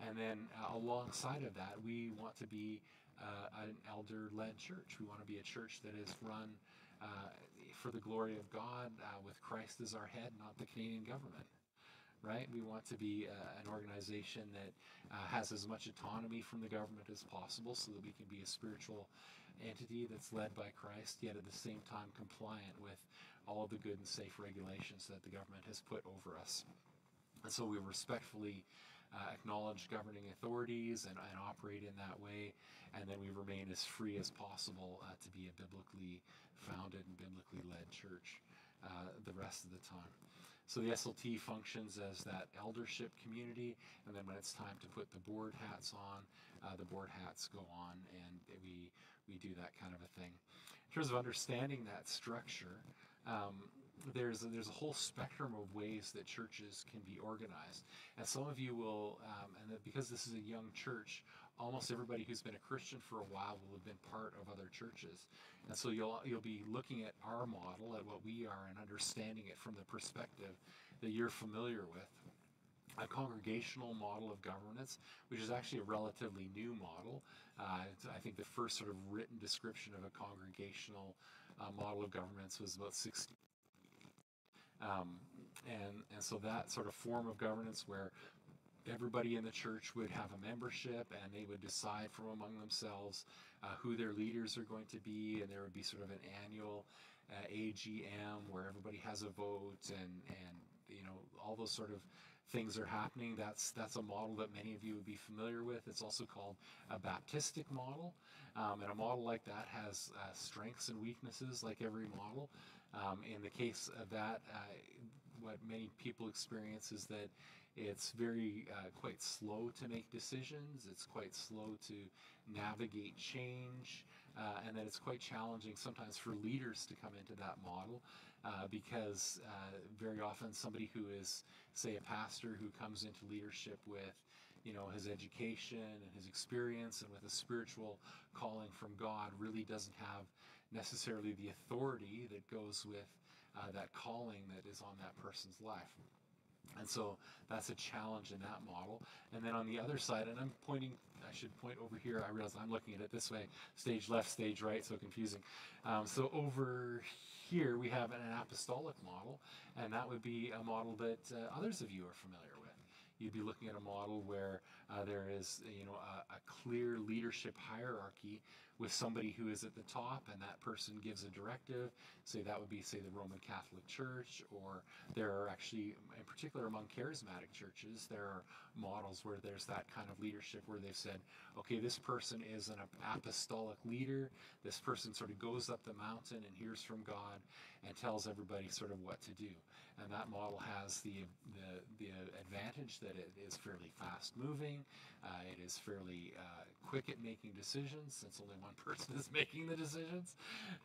A: And then uh, alongside of that, we want to be uh, an elder-led church. We want to be a church that is run uh, for the glory of God, uh, with Christ as our head, not the Canadian government. Right? We want to be uh, an organization that uh, has as much autonomy from the government as possible, so that we can be a spiritual entity that's led by Christ, yet at the same time compliant with all of the good and safe regulations that the government has put over us. And so we respectfully uh, acknowledge governing authorities and, and, operate in that way, and then we remain as free as possible uh, to be a biblically founded and biblically led church uh, the rest of the time. So the SLT functions as that eldership community, and then when it's time to put the board hats on, uh, the board hats go on, and we we do that kind of a thing. In terms of understanding that structure, um, there's a, there's a whole spectrum of ways that churches can be organized, and some of you will, um, and because this is a young church, almost everybody who's been a Christian for a while will have been part of other churches, and so you'll you'll be looking at our model, at what we are, and understanding it from the perspective that you're familiar with. a congregational model of governance, which is actually a relatively new model. Uh, I think the first sort of written description of a congregational uh, model of governance was about 60. Um, and, and so that sort of form of governance where everybody in the church would have a membership and they would decide from among themselves uh, who their leaders are going to be, and there would be sort of an annual uh, AGM where everybody has a vote and, and you know all those sort of things are happening. That's that's a model that many of you would be familiar with. It's also called a Baptistic model, um, and a model like that has uh, strengths and weaknesses, like every model. Um, in the case of that, uh, what many people experience is that it's very uh, quite slow to make decisions. It's quite slow to navigate change, uh, and that it's quite challenging sometimes for leaders to come into that model uh, because uh, very often somebody who is, say, a pastor who comes into leadership with you know his education and his experience and with a spiritual calling from God really doesn't have necessarily the authority that goes with uh, that calling that is on that person's life. And so that's a challenge in that model. And then on the other side, and I'm pointing, I should point over here. I realize I'm looking at it this way stage left, stage right, so confusing. Um, so over here, we have an apostolic model, and that would be a model that uh, others of you are familiar with. You'd be looking at a model where uh, there is, you know, a, a clear leadership hierarchy with somebody who is at the top and that person gives a directive. Say that would be, say, the Roman Catholic Church, or there are actually, in particular among charismatic churches, there are models where there's that kind of leadership where they've said, okay, this person is an apostolic leader. This person sort of goes up the mountain and hears from God and tells everybody sort of what to do. And that model has the, the, the advantage that it is fairly fast moving, uh, it is fairly uh, quick at making decisions since only one person is making the decisions.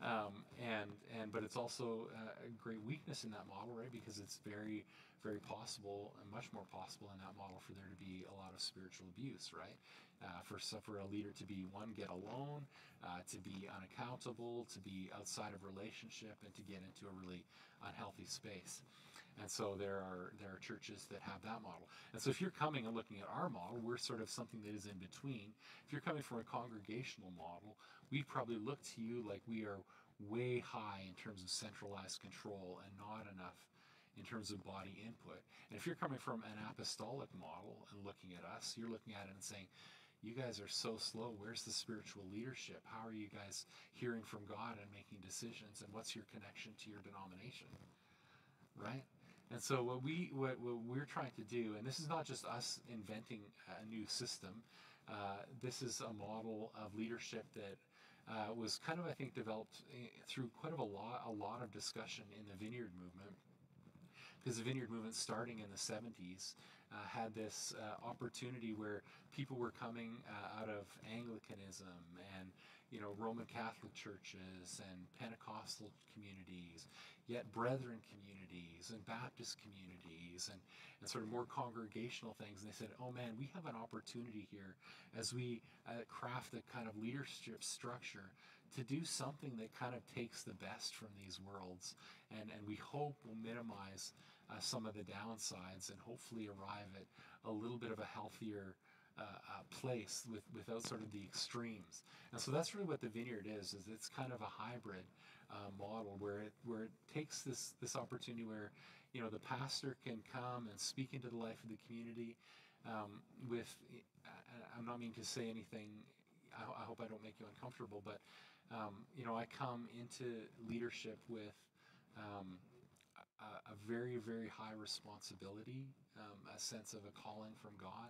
A: Um, and, and, but it's also uh, a great weakness in that model, right? Because it's very, very possible and much more possible in that model for there to be a lot of spiritual abuse, right? Uh, for, for a leader to be one, get alone, uh, to be unaccountable, to be outside of relationship, and to get into a really unhealthy space. And so there are there are churches that have that model. And so if you're coming and looking at our model, we're sort of something that is in between. If you're coming from a congregational model, we probably look to you like we are way high in terms of centralized control and not enough in terms of body input. And if you're coming from an apostolic model and looking at us, you're looking at it and saying, you guys are so slow. Where's the spiritual leadership? How are you guys hearing from God and making decisions? And what's your connection to your denomination? Right? And so what we what, what we're trying to do, and this is not just us inventing a new system. Uh, this is a model of leadership that uh, was kind of I think developed eh, through quite of a lot a lot of discussion in the Vineyard movement. Because the Vineyard movement, starting in the 70s, uh, had this uh, opportunity where people were coming uh, out of Anglicanism and you know Roman Catholic churches and Pentecostal communities, yet Brethren communities and Baptist communities and, and sort of more congregational things. And they said, oh man, we have an opportunity here as we uh, craft a kind of leadership structure to do something that kind of takes the best from these worlds and, and we hope will minimize uh, some of the downsides and hopefully arrive at a little bit of a healthier uh, uh, place with, without sort of the extremes. And so that's really what the vineyard is, is it's kind of a hybrid uh, model where it, where it takes this, this opportunity where, you know, the pastor can come and speak into the life of the community um, with, I'm not meaning to say anything, I, I, hope I don't make you uncomfortable, but, um, you know, I come into leadership with um, a, very, very high responsibility, um, a sense of a calling from God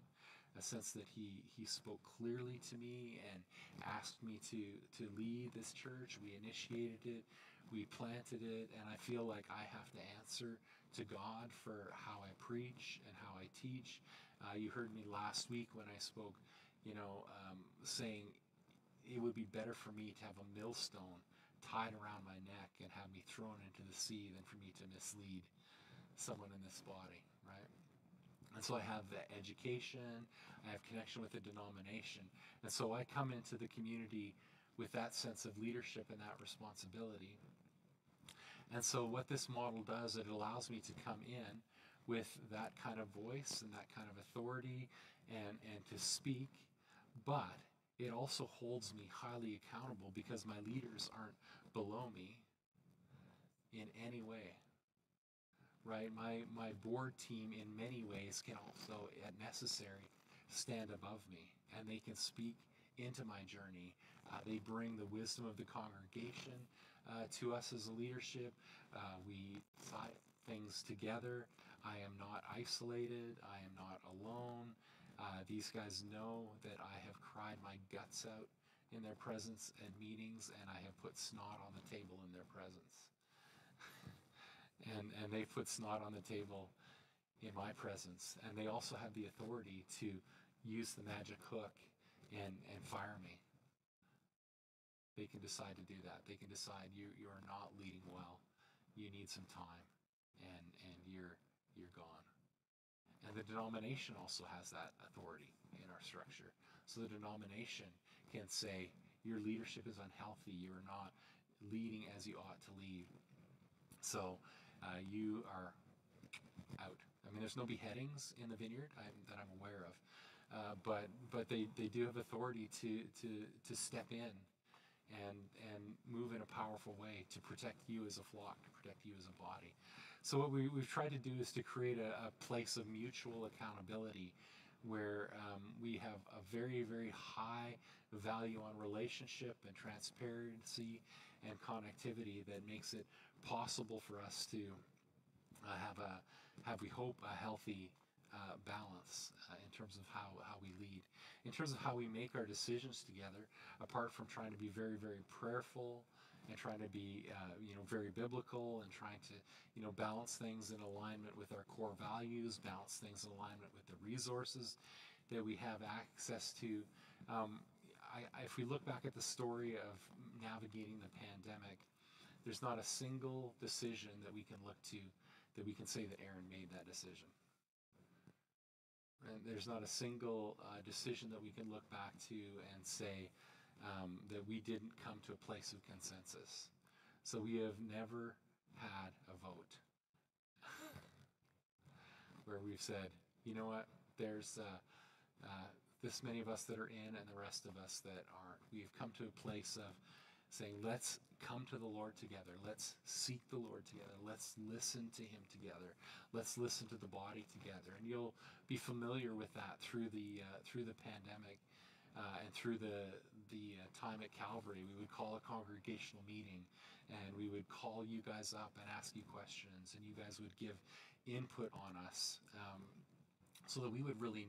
A: a sense that he he spoke clearly to me and asked me to to lead this church. We initiated it, we planted it, and I feel like I have to answer to God for how I preach and how I teach. Uh, you heard me last week when I spoke, you know, um, saying it would be better for me to have a millstone tied around my neck and have me thrown into the sea than for me to mislead someone in this body, right? And so I have the education, I have connection with the denomination. And so I come into the community with that sense of leadership and that responsibility. And so what this model does, it allows me to come in with that kind of voice and that kind of authority and, and to speak, but it also holds me highly accountable because my leaders aren't below me in any way. Right? My, my board team, in many ways, can also, at necessary, stand above me and they can speak into my journey. Uh, they bring the wisdom of the congregation uh, to us as a leadership. Uh, we decide things together. I am not isolated. I am not alone. Uh, these guys know that I have cried my guts out in their presence at meetings, and I have put snot on the table in their presence. and and they put snot on the table in my presence, and they also have the authority to use the magic hook and and fire me. They can decide to do that. They can decide you you are not leading well. You need some time, and and you're you're gone. And the denomination also has that authority in our structure. So the denomination can say, your leadership is unhealthy. You're not leading as you ought to lead. So uh, you are out. I mean, there's no beheadings in the vineyard I'm, that I'm aware of, uh, but but they, they do have authority to to to step in and and move in a powerful way to protect you as a flock, to protect you as a body. So what we, we've tried to do is to create a, a place of mutual accountability where um, we have a very, very high value on relationship and transparency and connectivity that makes it possible for us to uh, have a, have we hope, a healthy uh, balance uh, in terms of how, how we lead. In terms of how we make our decisions together, apart from trying to be very, very prayerful and trying to be uh, you know very biblical and trying to you know balance things in alignment with our core values balance things in alignment with the resources that we have access to. Um, I, if we look back at the story of navigating the pandemic there's not a single decision that we can look to that we can say that Aaron made that decision. And there's not a single uh, decision that we can look back to and say um, that we didn't come to a place of consensus. So we have never had a vote where we've said, you know what, there's uh, uh, this many of us that are in and the rest of us that aren't. We've come to a place of saying, let's come to the Lord together. Let's seek the Lord together. Let's listen to Him together. Let's listen to the body together. And you'll be familiar with that through the uh, through the pandemic uh, and through the the uh, time at Calvary, we would call a congregational meeting and we would call you guys up and ask you questions, and you guys would give input on us um, so that we would really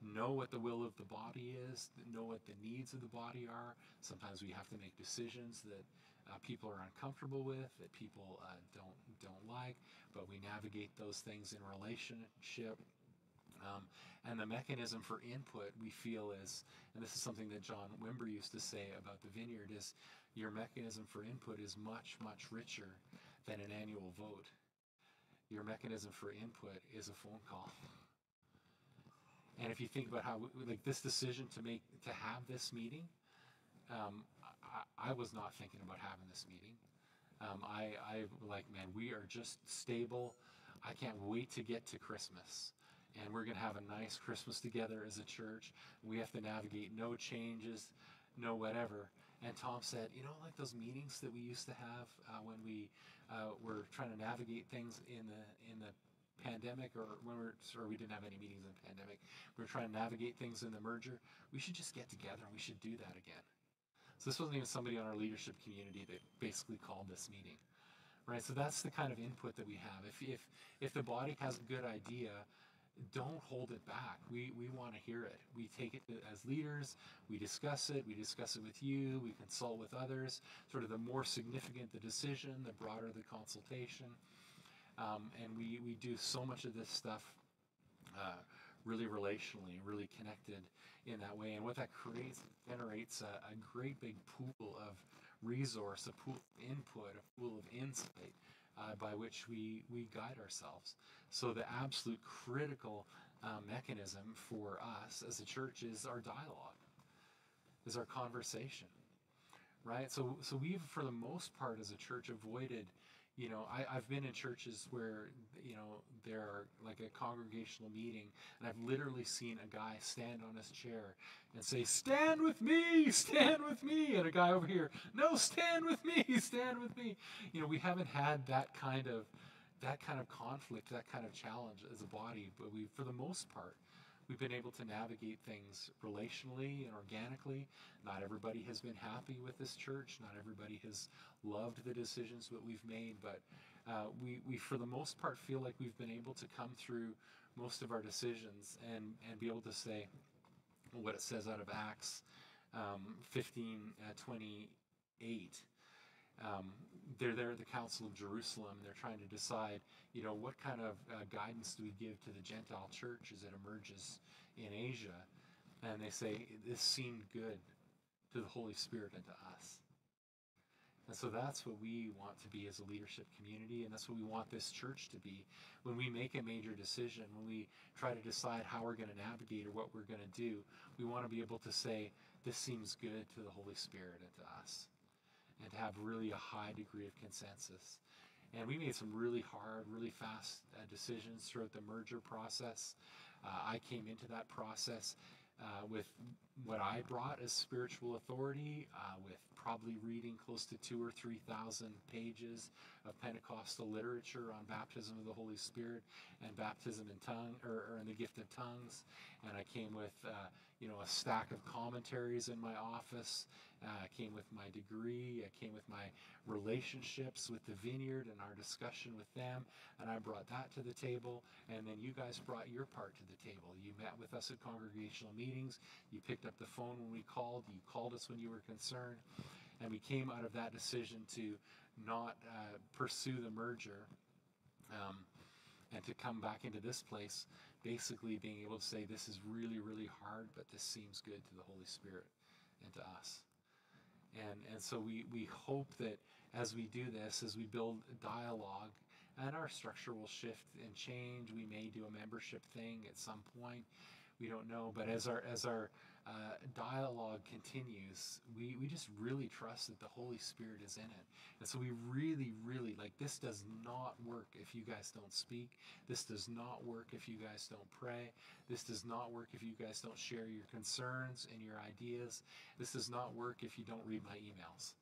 A: know what the will of the body is, know what the needs of the body are. Sometimes we have to make decisions that uh, people are uncomfortable with, that people uh, don't don't like, but we navigate those things in relationship um, and the mechanism for input we feel is, and this is something that John Wimber used to say about the vineyard, is your mechanism for input is much, much richer than an annual vote. Your mechanism for input is a phone call. And if you think about how, like this decision to make, to have this meeting, um, I, I, was not thinking about having this meeting. Um, I, I like, man, we are just stable. I can't wait to get to Christmas and we're going to have a nice Christmas together as a church. We have to navigate no changes, no whatever. And Tom said, you know, like those meetings that we used to have uh, when we uh, were trying to navigate things in the in the pandemic, or when we are sorry, we didn't have any meetings in the pandemic. We were trying to navigate things in the merger. We should just get together and we should do that again. So this wasn't even somebody on our leadership community that basically called this meeting, right? So that's the kind of input that we have. If if if the body has a good idea, don't hold it back. We, we want to hear it. We take it as leaders, we discuss it, we discuss it with you, we consult with others. Sort of the more significant the decision, the broader the consultation. Um, and we, we do so much of this stuff uh, really relationally, really connected in that way. And what that creates, generates a, a great big pool of resource, a pool of input, a pool of insight uh, by which we, we guide ourselves. So, the absolute critical uh, mechanism for us as a church is our dialogue, is our conversation, right? So, so we've, for the most part, as a church, avoided you know, I, I've been in churches where, you know, there are like a congregational meeting, and I've literally seen a guy stand on his chair and say, Stand with me, stand with me. And a guy over here, No, stand with me, stand with me. You know, we haven't had that kind of that kind of conflict, that kind of challenge as a body, but we, for the most part, we've been able to navigate things relationally and organically. Not everybody has been happy with this church. Not everybody has loved the decisions that we've made, but uh, we, we, for the most part, feel like we've been able to come through most of our decisions and, and be able to say what it says out of Acts um, 15 uh, 28. Um, they're there at the Council of Jerusalem and they're trying to decide, you know, what kind of uh, guidance do we give to the Gentile church as it emerges in Asia? And they say, this seemed good to the Holy Spirit and to us. And so that's what we want to be as a leadership community, and that's what we want this church to be. When we make a major decision, when we try to decide how we're going to navigate or what we're going to do, we want to be able to say, This seems good to the Holy Spirit and to us, and to have really a high degree of consensus. And we made some really hard, really fast uh, decisions throughout the merger process. Uh, I came into that process uh, with what I brought as spiritual authority, uh, with probably reading close to two or three thousand pages of Pentecostal literature on baptism of the Holy Spirit and baptism in tongue or, or in the gift of tongues. And I came with uh, you know a stack of commentaries in my office. Uh, I came with my degree. It came with my relationships with the vineyard and our discussion with them. And I brought that to the table. And then you guys brought your part to the table. You met with us at congregational meetings. You picked up the phone when we called. You called us when you were concerned. And we came out of that decision to not uh, pursue the merger um, and to come back into this place, basically being able to say, This is really, really hard, but this seems good to the Holy Spirit and to us. And, and so we, we hope that as we do this, as we build dialogue, and our structure will shift and change. We may do a membership thing at some point. We don't know. But as our as our uh, dialogue continues, we, we just really trust that the Holy Spirit is in it. And so we really, really like this does not work if you guys don't speak. This does not work if you guys don't pray. This does not work if you guys don't share your concerns and your ideas. This does not work if you don't read my emails.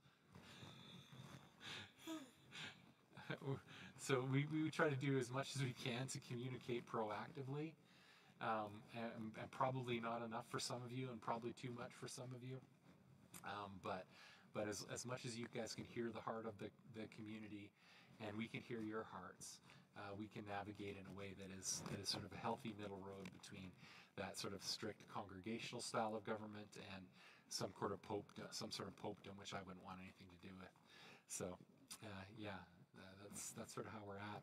A: so we, we try to do as much as we can to communicate proactively um, and, and, probably not enough for some of you, and probably too much for some of you. Um, but but as, as much as you guys can hear the heart of the, the community, and we can hear your hearts, uh, we can navigate in a way that is that is sort of a healthy middle road between that sort of strict congregational style of government and some sort of pope, some sort of popedom, which I wouldn't want anything to do with. So, uh, yeah, uh, that's that's sort of how we're at.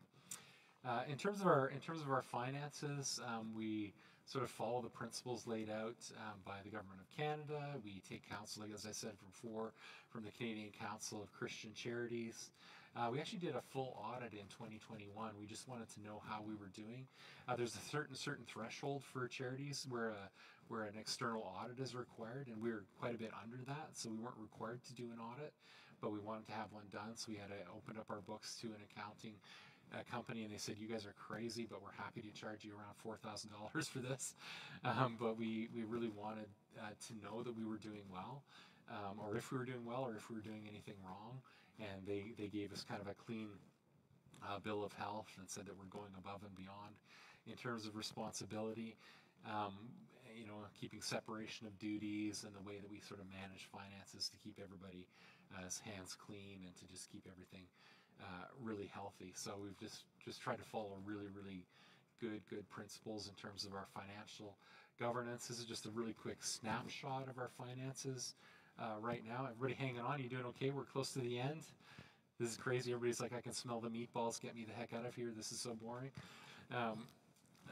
A: Uh, in terms of our in terms of our finances, um, we sort of follow the principles laid out um, by the government of Canada. We take counsel, as I said before, from the Canadian Council of Christian Charities. Uh, we actually did a full audit in 2021. We just wanted to know how we were doing. Uh, there's a certain certain threshold for charities where a, where an external audit is required, and we were quite a bit under that, so we weren't required to do an audit, but we wanted to have one done, so we had to open up our books to an accounting a company and they said, "You guys are crazy, but we're happy to charge you around four thousand dollars for this." Um, but we we really wanted uh, to know that we were doing well, um, or if we were doing well, or if we were doing anything wrong. And they they gave us kind of a clean uh, bill of health and said that we're going above and beyond in terms of responsibility. Um, you know, keeping separation of duties and the way that we sort of manage finances to keep everybody uh, hands clean and to just keep everything uh, really healthy. So we've just just tried to follow really really good good principles in terms of our financial governance. This is just a really quick snapshot of our finances uh, right now. Everybody hanging on? You doing okay? We're close to the end. This is crazy. Everybody's like, I can smell the meatballs. Get me the heck out of here. This is so boring. Um,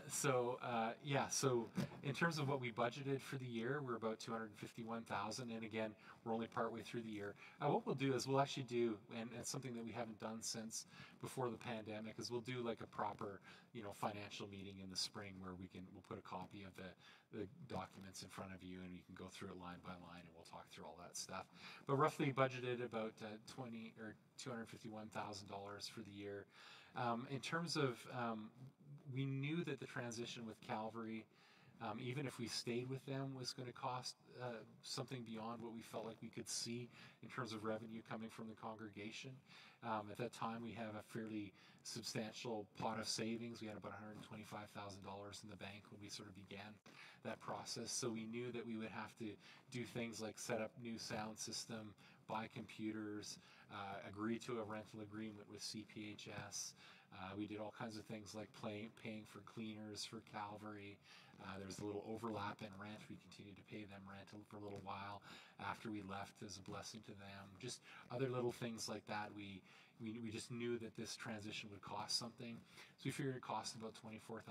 A: so uh, yeah, so in terms of what we budgeted for the year, we're about two hundred fifty-one thousand, and again, we're only partway through the year. Uh, what we'll do is we'll actually do, and it's something that we haven't done since before the pandemic, is we'll do like a proper, you know, financial meeting in the spring where we can we'll put a copy of the the documents in front of you, and you can go through it line by line, and we'll talk through all that stuff. But roughly budgeted about uh, twenty or two hundred fifty-one thousand dollars for the year. Um, in terms of um, we knew that the transition with Calvary, um, even if we stayed with them, was going to cost uh, something beyond what we felt like we could see in terms of revenue coming from the congregation. Um, at that time, we have a fairly substantial pot of savings. We had about $125,000 in the bank when we sort of began that process. So we knew that we would have to do things like set up new sound system, buy computers, uh, agree to a rental agreement with CPHS. Uh, we did all kinds of things like play, paying for cleaners for Calvary. Uh, there was a little overlap in rent. We continued to pay them rent for a little while after we left as a blessing to them. Just other little things like that. We, we, we just knew that this transition would cost something. So we figured it cost about $24,000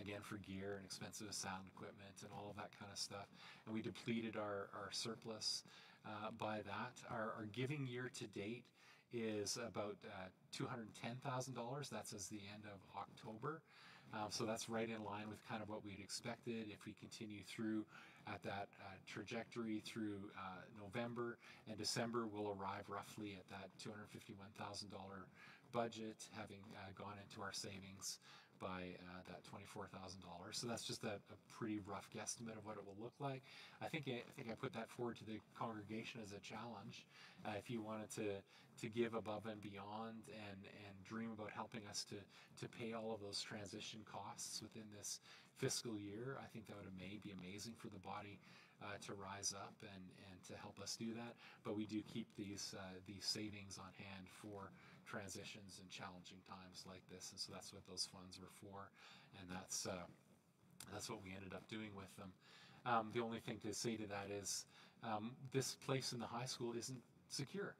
A: again for gear and expensive sound equipment and all of that kind of stuff. And we depleted our, our surplus uh, by that. Our, our giving year to date is about uh, $210,000. That's as the end of October. Um, so that's right in line with kind of what we'd expected. If we continue through at that uh, trajectory through uh, November and December, we'll arrive roughly at that $251,000 budget, having uh, gone into our savings by uh, that $24,000. So that's just a, a, pretty rough guesstimate of what it will look like. I think I, think I put that forward to the congregation as a challenge. Uh, if you wanted to to give above and beyond and and dream about helping us to to pay all of those transition costs within this fiscal year, I think that would may be amazing for the body uh, to rise up and, and to help us do that. But we do keep these uh, these savings on hand for transitions and challenging times like this, and so that's what those funds were for, and that's uh, that's what we ended up doing with them. Um, the only thing to say to that is um, this place in the high school isn't secure.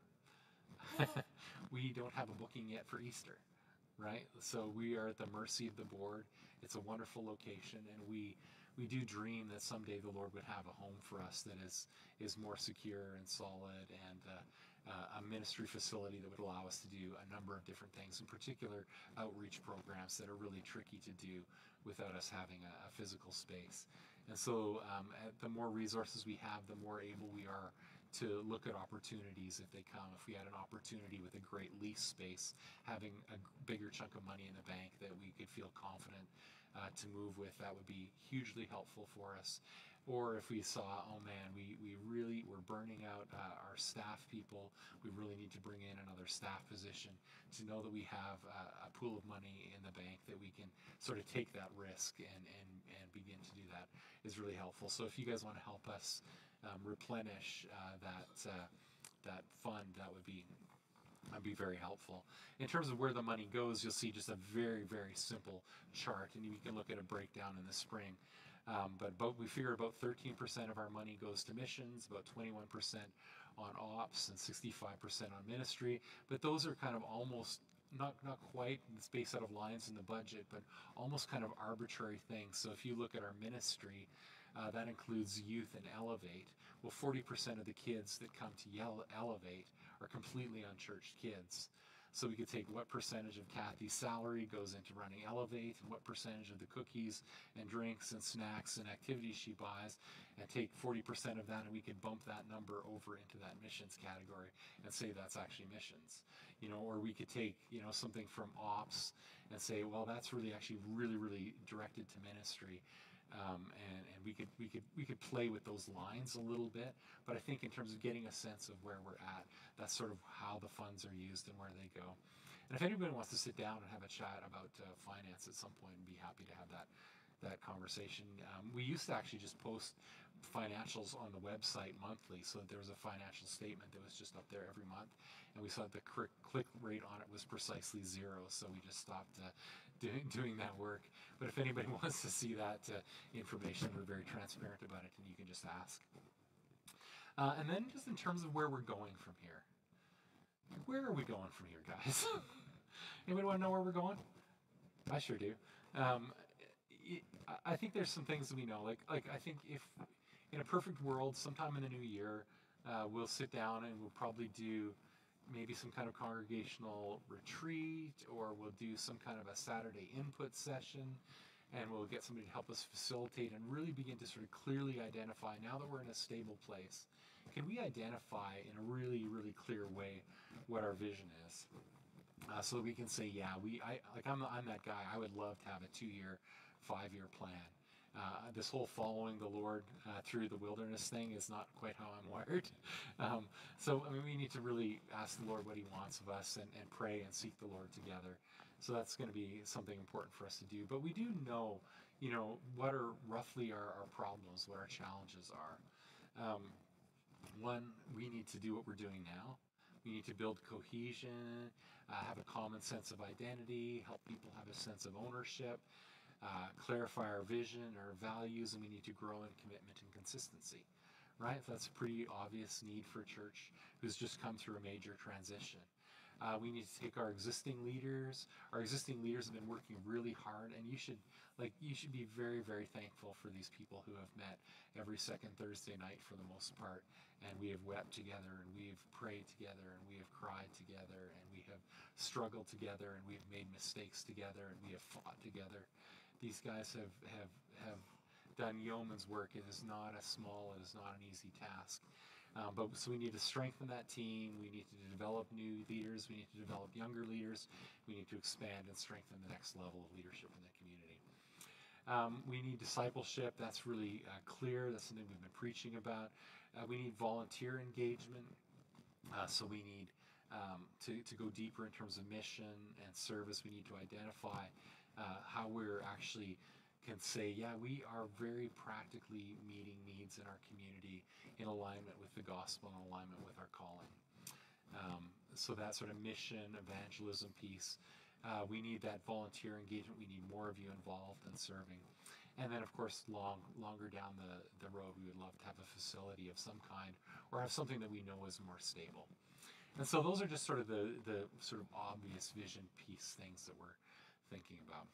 A: we don't have a booking yet for Easter, right? So we are at the mercy of the board. It's a wonderful location, and we we do dream that someday the Lord would have a home for us that is is more secure and solid and uh, uh, a ministry facility that would allow us to do a number of different things, in particular outreach programs that are really tricky to do without us having a, a physical space. And so, um, the more resources we have, the more able we are to look at opportunities if they come. If we had an opportunity with a great lease space, having a bigger chunk of money in the bank that we could feel confident uh, to move with, that would be hugely helpful for us or if we saw, oh man, we, we really, we're burning out uh, our staff people, we really need to bring in another staff position to know that we have a, a pool of money in the bank that we can sort of take that risk and, and, and begin to do that is really helpful. So if you guys want to help us um, replenish uh, that, uh, that fund, that would be That'd be very helpful. In terms of where the money goes, you'll see just a very, very simple chart, and you can look at a breakdown in the spring. Um, but about, we figure about 13% of our money goes to missions, about 21% on ops, and 65% on ministry. But those are kind of almost not not quite it's based out of lines in the budget, but almost kind of arbitrary things. So if you look at our ministry, uh, that includes youth and Elevate. Well, 40% of the kids that come to Yell Elevate are completely unchurched kids. So we could take what percentage of Kathy's salary goes into running Elevate and what percentage of the cookies and drinks and snacks and activities she buys and take 40% of that and we could bump that number over into that missions category and say that's actually missions. You know, or we could take, you know, something from ops and say, well, that's really actually really, really directed to ministry. Um, and, and we could we could we could play with those lines a little bit. But I think in terms of getting a sense of where we're at, that's sort of how the funds are used and where they go. And if anybody wants to sit down and have a chat about uh, finance at some point, be happy to have that that conversation. Um, we used to actually just post financials on the website monthly, so there was a financial statement that was just up there every month, and we saw that the click rate on it was precisely zero, so we just stopped uh, doing doing that work. But if anybody wants to see that uh, information, we're very transparent about it, and you can just ask. Uh, and then, just in terms of where we're going from here, where are we going from here, guys? Anybody want to know where we're going? I sure do. Um, it, I think there's some things we know. Like, like I think if in a perfect world, sometime in the new year, uh, we'll sit down and we'll probably do maybe some kind of congregational retreat, or we'll do some kind of a Saturday input session, and we'll get somebody to help us facilitate and really begin to sort of clearly identify. Now that we're in a stable place, can we identify in a really, really clear way what our vision is? Uh, so that we can say, yeah, we, I, like I'm, I'm that guy. I would love to have a two-year, five-year plan. Uh, this whole following the Lord uh, through the wilderness thing is not quite how I'm wired. Um, so, I mean, we need to really ask the Lord what He wants of us and, and pray and seek the Lord together. So, that's going to be something important for us to do. But we do know, you know, what are roughly our, our problems, what our challenges are. Um, one, we need to do what we're doing now. We need to build cohesion, uh, have a common sense of identity, help people have a sense of ownership, uh, clarify our vision, our values, and we need to grow in commitment and consistency. Right? That's a pretty obvious need for a church who's just come through a major transition. Uh, we need to take our existing leaders. Our existing leaders have been working really hard, and you should like you should be very very thankful for these people who have met every second Thursday night for the most part, and we have wept together, and we have prayed together, and we have cried together, and we have struggled together, and we have made mistakes together, and we have fought together. These guys have have have done yeoman's work. It is not a small. It is not an easy task. Um, but so we need to strengthen that team. We need to develop new leaders. We need to develop younger leaders. We need to expand and strengthen the next level of leadership in the community. Um, we need discipleship. That's really uh, clear. That's something we've been preaching about. Uh, we need volunteer engagement. Uh, so we need um, to, to go deeper in terms of mission and service. We need to identify uh, how we're actually can say, yeah, we are very practically meeting needs in our community in alignment with the gospel, in alignment with our calling. Um, so that sort of mission evangelism piece, uh, we need that volunteer engagement. We need more of you involved in serving. And then, of course, long, longer down the, the road, we would love to have a facility of some kind or have something that we know is more stable. And so those are just sort of the, the sort of obvious vision piece things that we're thinking about.